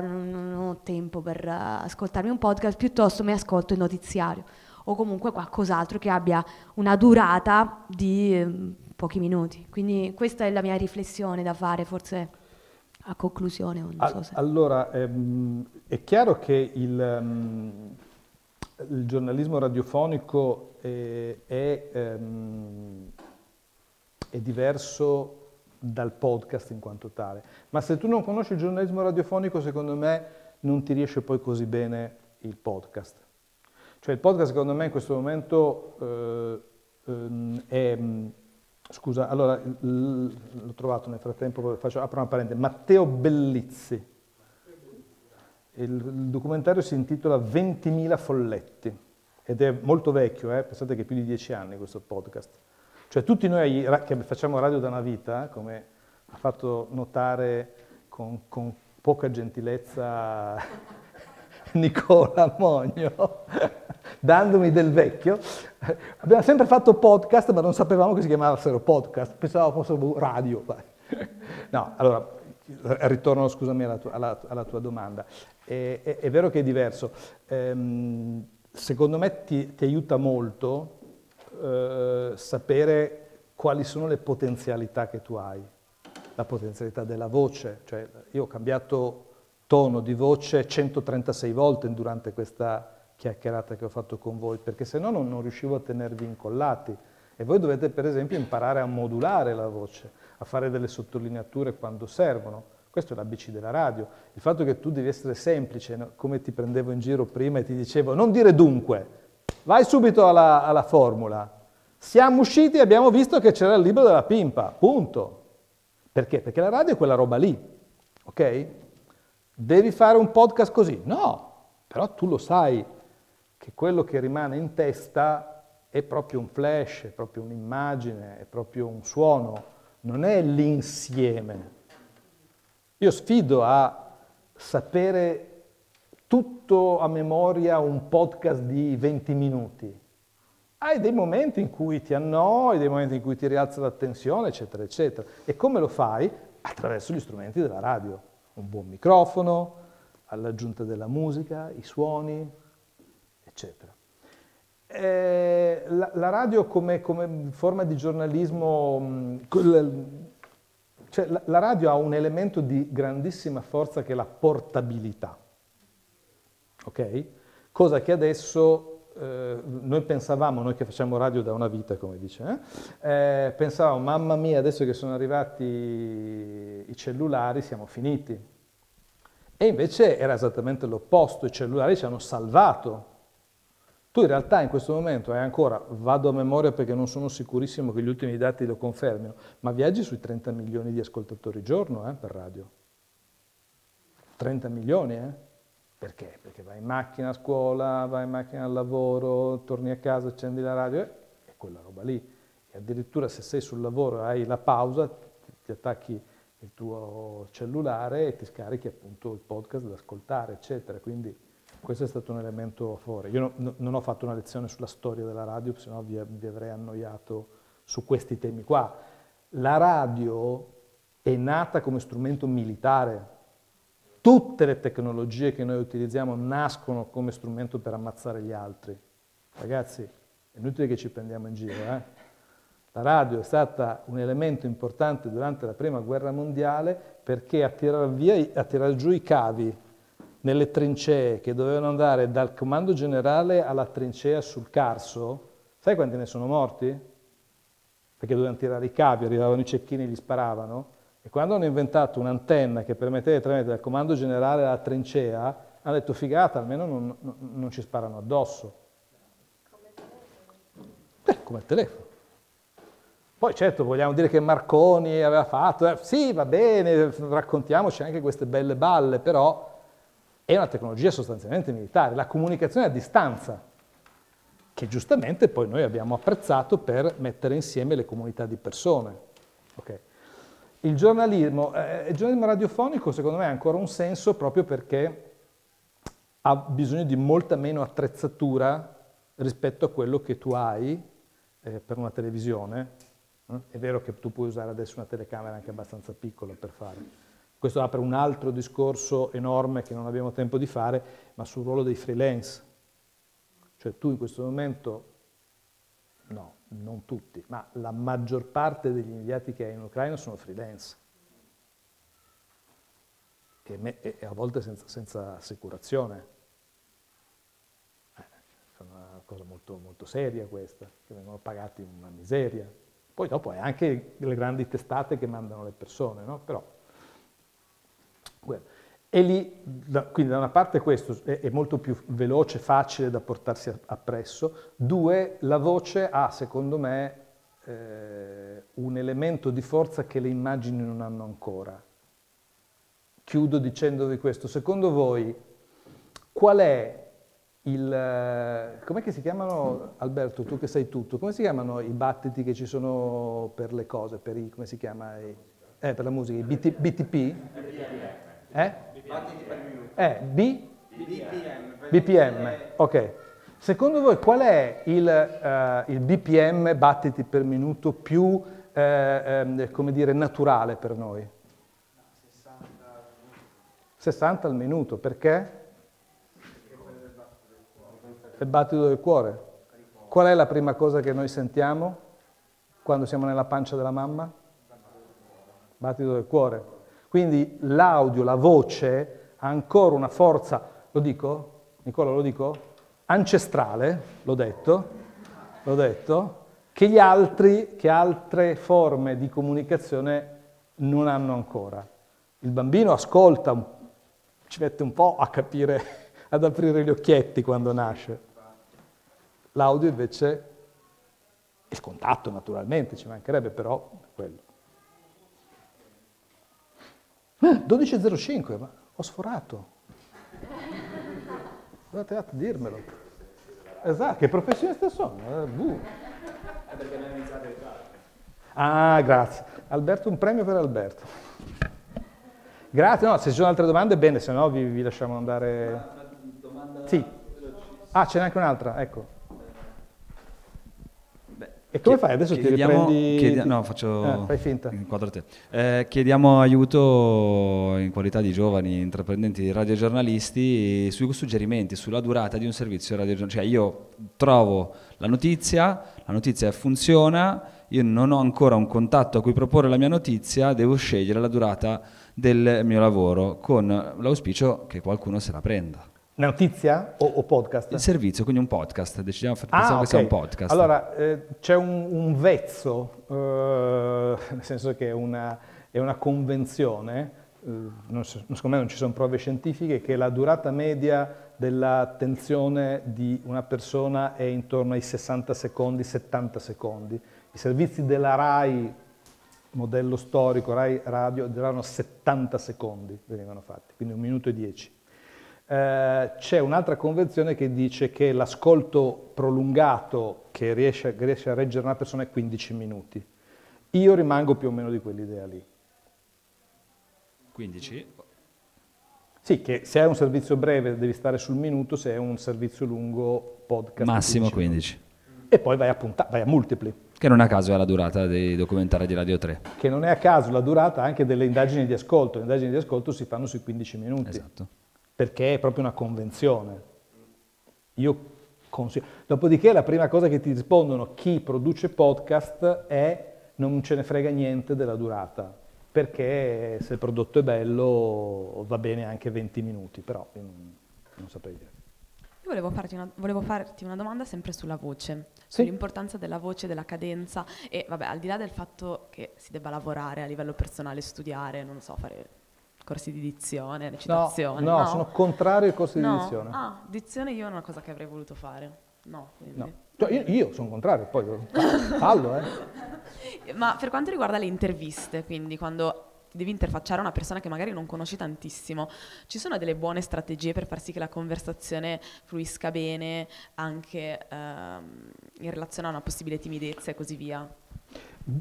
non, ho tempo per eh, ascoltarmi un podcast, piuttosto mi ascolto il notiziario o comunque qualcos'altro che abbia una durata di eh, pochi minuti. Quindi questa è la mia riflessione da fare, forse a conclusione. Non so se... Allora, ehm, è chiaro che il, ehm, il giornalismo radiofonico eh, è, ehm, è diverso dal podcast in quanto tale, ma se tu non conosci il giornalismo radiofonico, secondo me non ti riesce poi così bene il podcast. Cioè il podcast secondo me in questo momento eh, ehm, è... Scusa, allora l'ho trovato nel frattempo, faccio, apro una parentesi, Matteo Bellizzi. Il, il documentario si intitola 20.000 folletti ed è molto vecchio, eh? pensate che è più di dieci anni questo podcast. Cioè tutti noi che facciamo radio da una vita, come ha fatto notare con, con poca gentilezza Nicola Mogno, dandomi del vecchio. Abbiamo sempre fatto podcast, ma non sapevamo che si chiamassero podcast, pensavamo fossero radio. No, allora, ritorno scusami alla tua, alla, alla tua domanda. È, è, è, vero che è diverso. Ehm, secondo me ti, ti aiuta molto eh, sapere quali sono le potenzialità che tu hai. La potenzialità della voce, cioè io ho cambiato tono di voce 136 volte durante questa chiacchierata che ho fatto con voi, perché se no non, non riuscivo a tenervi incollati. E voi dovete per esempio imparare a modulare la voce, a fare delle sottolineature quando servono. Questo è l'ABC della radio. Il fatto che tu devi essere semplice, no? come ti prendevo in giro prima e ti dicevo non dire dunque, vai subito alla, alla formula. Siamo usciti e abbiamo visto che c'era il libro della pimpa, punto. Perché? Perché la radio è quella roba lì, ok? Devi fare un podcast così? No, però tu lo sai che quello che rimane in testa è proprio un flash, è proprio un'immagine, è proprio un suono, non è l'insieme. Io sfido a sapere tutto a memoria un podcast di 20 minuti. Hai dei momenti in cui ti annoi, dei momenti in cui ti rialza la tensione, eccetera, eccetera. E come lo fai? Attraverso gli strumenti della radio un buon microfono, all'aggiunta della musica, i suoni, eccetera. Eh, la, la, radio come, come, forma di giornalismo, cioè la, la radio ha un elemento di grandissima forza che è la portabilità, ok? Cosa che adesso eh, noi pensavamo, noi che facciamo radio da una vita, come dice, eh? Eh, pensavamo, mamma mia, adesso che sono arrivati i cellulari siamo finiti. E invece era esattamente l'opposto, i cellulari ci hanno salvato. Tu in realtà in questo momento hai ancora, vado a memoria perché non sono sicurissimo che gli ultimi dati lo confermino, ma viaggi sui 30 milioni di ascoltatori giorno eh, per radio. 30 milioni, eh? Perché? Perché vai in macchina a scuola, vai in macchina al lavoro, torni a casa, accendi la radio, è quella roba lì. E addirittura se sei sul lavoro e hai la pausa, ti attacchi il tuo cellulare e ti scarichi appunto il podcast da ascoltare, eccetera. Quindi questo è stato un elemento a favore. Io no, non ho fatto una lezione sulla storia della radio, se no vi, vi avrei annoiato su questi temi qua. La radio è nata come strumento militare. Tutte le tecnologie che noi utilizziamo nascono come strumento per ammazzare gli altri. Ragazzi, è inutile che ci prendiamo in giro, eh? La radio è stata un elemento importante durante la prima guerra mondiale perché a tirare, giù i cavi nelle trincee che dovevano andare dal comando generale alla trincea sul Carso, sai quanti ne sono morti? Perché dovevano tirare i cavi, arrivavano i cecchini e gli sparavano. E quando hanno inventato un'antenna che permetteva di trasmettere dal comando generale alla trincea, hanno detto figata, almeno non, non, non ci sparano addosso. Eh, come il telefono. Poi certo vogliamo dire che Marconi aveva fatto, eh, sì va bene, raccontiamoci anche queste belle balle, però è una tecnologia sostanzialmente militare, la comunicazione a distanza, che giustamente poi noi abbiamo apprezzato per mettere insieme le comunità di persone. Okay. Il, giornalismo, eh, il giornalismo radiofonico secondo me ha ancora un senso proprio perché ha bisogno di molta meno attrezzatura rispetto a quello che tu hai eh, per una televisione, è vero che tu puoi usare adesso una telecamera anche abbastanza piccola per fare. Questo apre un altro discorso enorme che non abbiamo tempo di fare, ma sul ruolo dei freelance. Cioè tu in questo momento, no, non tutti, ma la maggior parte degli inviati che hai in Ucraina sono freelance. E, a volte senza, senza assicurazione. Eh, è una cosa molto, molto seria questa, che vengono pagati una miseria. Poi dopo è anche le grandi testate che mandano le persone, no? Però, e lì, quindi da una parte questo è, molto più veloce, facile da portarsi appresso, due, la voce ha secondo me eh, un elemento di forza che le immagini non hanno ancora. Chiudo dicendovi questo, secondo voi qual è il, eh, com'è che si chiamano, Alberto, tu che sai tutto, come si chiamano i battiti che ci sono per le cose, per i, come si chiama? Eh, per la musica, i BT, BTP? Eh? Eh, B? BPM, ok. Secondo voi qual è il, eh, il BPM, battiti per minuto, più eh, ehm, come dire, naturale per noi? 60 al minuto, perché? Il battito del cuore. Qual è la prima cosa che noi sentiamo quando siamo nella pancia della mamma? Battito del cuore. Quindi l'audio, la voce ha ancora una forza, lo dico? Nicola, lo dico? Ancestrale, l'ho detto, l'ho detto, che gli altri, che altre forme di comunicazione non hanno ancora. Il bambino ascolta, ci mette un po' a capire, ad aprire gli occhietti quando nasce. L'audio invece, il contatto naturalmente, ci mancherebbe però quello. 12.05, ma ho sforato. Dovete a dirmelo. Esatto, che professionista sono? Eh, buh. È perché non iniziate il Ah, grazie. Alberto, un premio per Alberto. Grazie, no, se ci sono altre domande, bene, se no vi, vi lasciamo andare. Sì. Ah, ce n'è anche un'altra, ecco. E come fai? Adesso chiediamo, ti riprendi... chiedi- no, faccio... Eh, fai finta. Eh, chiediamo aiuto in qualità di giovani intraprendenti radiogiornalisti sui suggerimenti sulla durata di un servizio radiogiornalistico. Cioè io trovo la notizia, la notizia funziona, io non ho ancora un contatto a cui proporre la mia notizia, devo scegliere la durata del mio lavoro con l'auspicio che qualcuno se la prenda. Notizia o, o podcast? Il servizio, quindi un podcast, decidiamo, Ah, pensiamo che sia un podcast. Allora, eh, c'è un, un vezzo, eh, nel senso che è una, è una convenzione, eh, non so- secondo me non ci sono prove scientifiche, che la durata media dell'attenzione di una persona è intorno ai 60 secondi, 70 secondi. I servizi della RAI, modello storico, RAI radio, duravano 70 secondi, venivano fatti, quindi un minuto e dieci. Eh, c'è un'altra convenzione che dice che l'ascolto prolungato che riesce, che riesce a reggere una persona è 15 minuti. Io rimango più o meno di quell'idea lì. 15? Sì, che se è un servizio breve devi stare sul minuto, se è un servizio lungo podcast. Massimo 15 15. minuti. E poi vai a, punta- vai a multipli, Che non a caso è la durata dei documentari di Radio 3. che non è a caso la durata anche delle indagini di ascolto. Le indagini di ascolto si fanno sui 15 minuti. Esatto. Perché è proprio una convenzione. Io consiglio. Dopodiché la prima cosa che ti rispondono chi produce podcast è non ce ne frega niente della durata, perché se il prodotto è bello va bene anche 20 minuti, però non, non saprei dire. Io volevo farti, una, volevo farti una domanda sempre sulla voce, Sì. sull'importanza della voce, della cadenza e vabbè, al di là del fatto che si debba lavorare a livello personale, studiare, non so, fare corsi di dizione, No, recitazione. no, sono contrario ai corsi No? di dizione. Ah, dizione io è una cosa che avrei voluto fare. No, quindi. No. Cioè, io, io sono contrario, poi fallo, eh. Ma per quanto riguarda le interviste, quindi quando devi interfacciare una persona che magari non conosci tantissimo, ci sono delle buone strategie per far sì che la conversazione fluisca bene anche ehm, in relazione a una possibile timidezza e così via?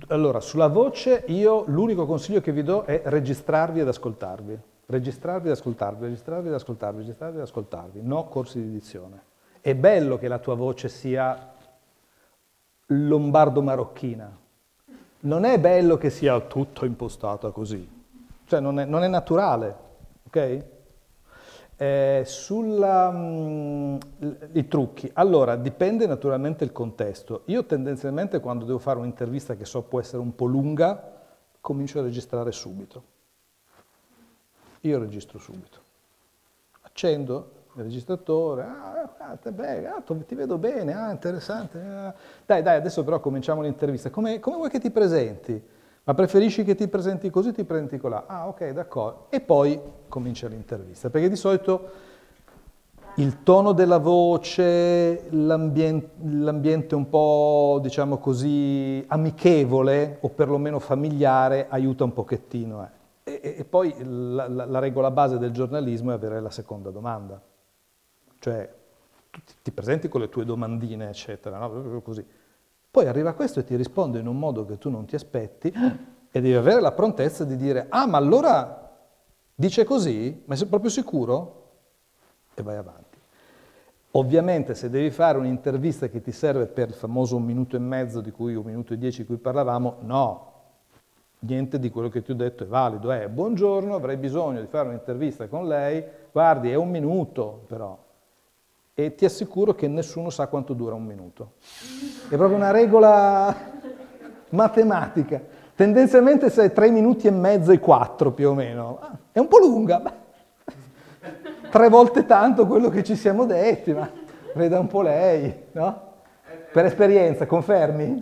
Allora, sulla voce io l'unico consiglio che vi do è registrarvi ed ascoltarvi. Registrarvi ed ascoltarvi, registrarvi ed ascoltarvi, registrarvi ed ascoltarvi, no corsi di dizione. È bello che la tua voce sia lombardo-marocchina. Non è bello che sia tutto impostata così. Cioè non è, non è naturale, ok? Eh, sulla, mm, i trucchi, allora dipende naturalmente il contesto. Io tendenzialmente quando devo fare un'intervista che so può essere un po' lunga, comincio a registrare subito. Io registro subito. Accendo il registratore, ah, beh, ah, ti vedo bene, ah, interessante. ah. Dai, dai, adesso però cominciamo l'intervista. Come, come vuoi che ti presenti? Ma preferisci che ti presenti così, ti presenti colà? Ah, ok, d'accordo. E poi comincia l'intervista, perché di solito il tono della voce, l'ambien- l'ambiente un po', diciamo così, amichevole o perlomeno familiare aiuta un pochettino. eh. E, e- poi la, la- la regola base del giornalismo è avere la seconda domanda. Cioè, tu ti, ti presenti con le tue domandine, eccetera, no? Così. Poi arriva questo e ti risponde in un modo che tu non ti aspetti E devi avere la prontezza di dire, ah ma allora dice così? Ma sei proprio sicuro? E vai avanti. Ovviamente se devi fare un'intervista che ti serve per il famoso un minuto e mezzo di cui un minuto e dieci di cui parlavamo, no, niente di quello che ti ho detto è valido. È buongiorno, avrei bisogno di fare un'intervista con lei, guardi, è un minuto però. E ti assicuro che nessuno sa quanto dura un minuto. È proprio una regola matematica. Tendenzialmente sei tre minuti e mezzo e quattro più o meno. Ah, È un po' lunga. Tre volte tanto quello che ci siamo detti, ma veda un po' lei, no? Per esperienza, confermi?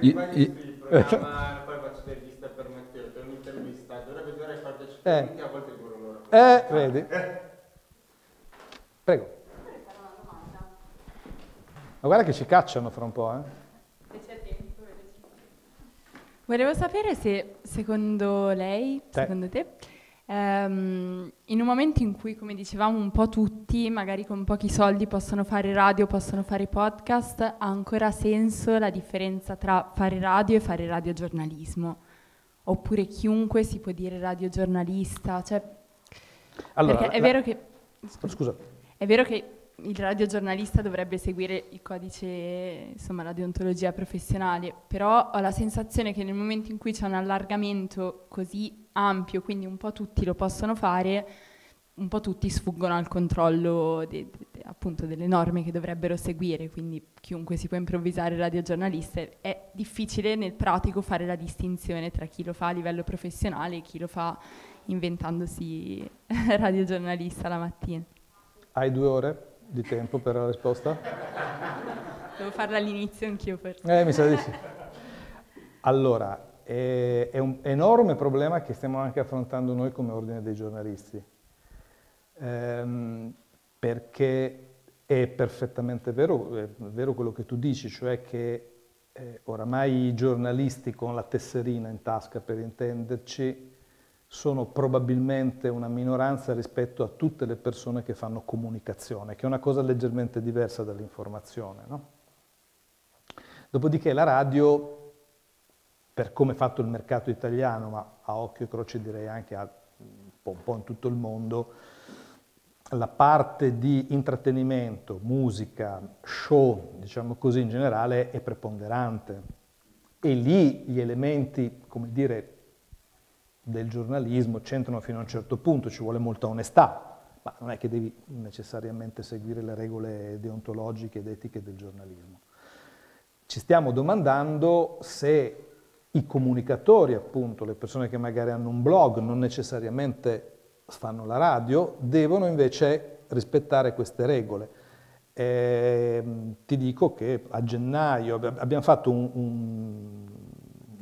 I- i- programma, poi faccio intervista per Matteo, per un'intervista, dovrebbe durare 45 Eh. minuti, a volte dura un'ora. Eh, vedi. Prego. Ma guarda che ci cacciano fra un po', eh? Volevo sapere se secondo lei, Te. secondo te, ehm, in un momento in cui, come dicevamo, un po' tutti, magari con pochi soldi, possono fare radio, possono fare podcast, ha ancora senso la differenza tra fare radio e fare radiogiornalismo? Oppure chiunque si può dire radiogiornalista? Cioè, Allora, perché è la- vero che... Scusa. È vero che il radiogiornalista dovrebbe seguire il codice, insomma, la deontologia professionale, però ho la sensazione che nel momento in cui c'è un allargamento così ampio, quindi un po' tutti lo possono fare, un po' tutti sfuggono al controllo de- de- de- appunto delle norme che dovrebbero seguire, quindi chiunque si può improvvisare radiogiornalista. È difficile nel pratico fare la distinzione tra chi lo fa a livello professionale e chi lo fa inventandosi radiogiornalista la mattina. Hai due ore di tempo per la risposta? Devo farla all'inizio anch'io forse. Eh, mi sa di sì. Allora, è, è un enorme problema che stiamo anche affrontando noi come ordine dei giornalisti, Ehm, perché è perfettamente vero, è vero quello che tu dici, cioè che eh, oramai i giornalisti con la tesserina in tasca, per intenderci, sono probabilmente una minoranza rispetto a tutte le persone che fanno comunicazione, che è una cosa leggermente diversa dall'informazione. No? Dopodiché la radio, per come è fatto il mercato italiano, ma a occhio e croce direi anche a, un, po', in tutto il mondo, la parte di intrattenimento, musica, show, diciamo così in generale, è preponderante. E lì gli elementi, come dire, del giornalismo c'entrano fino a un certo punto, ci vuole molta onestà, ma non è che devi necessariamente seguire le regole deontologiche ed etiche del giornalismo. Ci stiamo domandando se i comunicatori, appunto, le persone che magari hanno un blog, non necessariamente fanno la radio, devono invece rispettare queste regole. Eh, ti dico che a gennaio abbiamo fatto un, un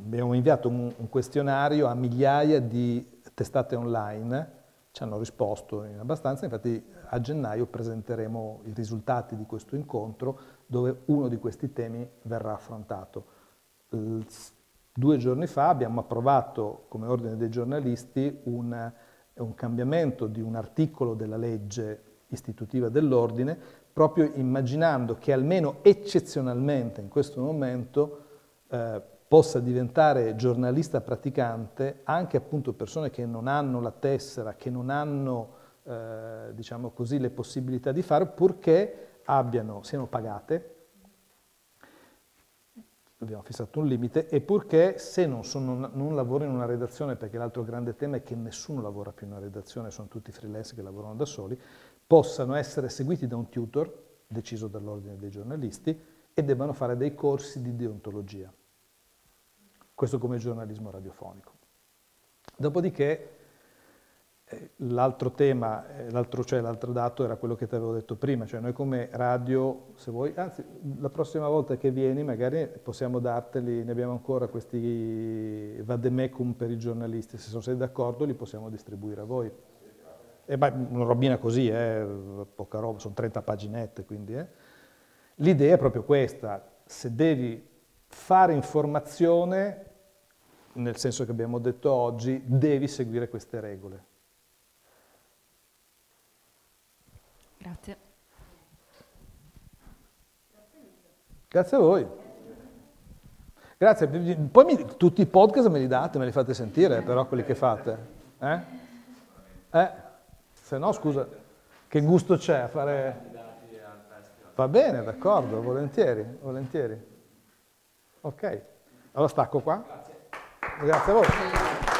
abbiamo inviato un, un, questionario a migliaia di testate online, ci hanno risposto in abbastanza, infatti a gennaio presenteremo i risultati di questo incontro dove uno di questi temi verrà affrontato. Due giorni fa abbiamo approvato come ordine dei giornalisti un, un cambiamento di un articolo della legge istitutiva dell'ordine, proprio immaginando che almeno eccezionalmente in questo momento eh, possa diventare giornalista praticante anche appunto persone che non hanno la tessera, che non hanno eh, diciamo così, le possibilità di fare, purché abbiano, siano pagate, abbiamo fissato un limite, e purché se non, sono, non lavorano in una redazione, perché l'altro grande tema è che nessuno lavora più in una redazione, sono tutti freelance che lavorano da soli, possano essere seguiti da un tutor, deciso dall'ordine dei giornalisti, e debbano fare dei corsi di deontologia. Questo come giornalismo radiofonico. Dopodiché eh, l'altro tema, eh, l'altro, cioè dato era quello che ti avevo detto prima, cioè noi come radio, se vuoi, anzi la prossima volta che vieni magari possiamo darteli, ne abbiamo ancora questi vademecum per i giornalisti, se non sei d'accordo li possiamo distribuire a voi. E beh, una robina così, eh, poca roba, sono 30 paginette, quindi. Eh. L'idea è proprio questa, se devi fare informazione, nel senso che abbiamo detto oggi, devi seguire queste regole. Grazie. Grazie a voi. Grazie. Poi mi, tutti i podcast me li date, me li fate sentire, però quelli che fate. Eh? Eh? Se no, scusa, che gusto c'è a fare... Va bene, d'accordo, volentieri, volentieri. Ok, allora stacco qua. Grazie a voi.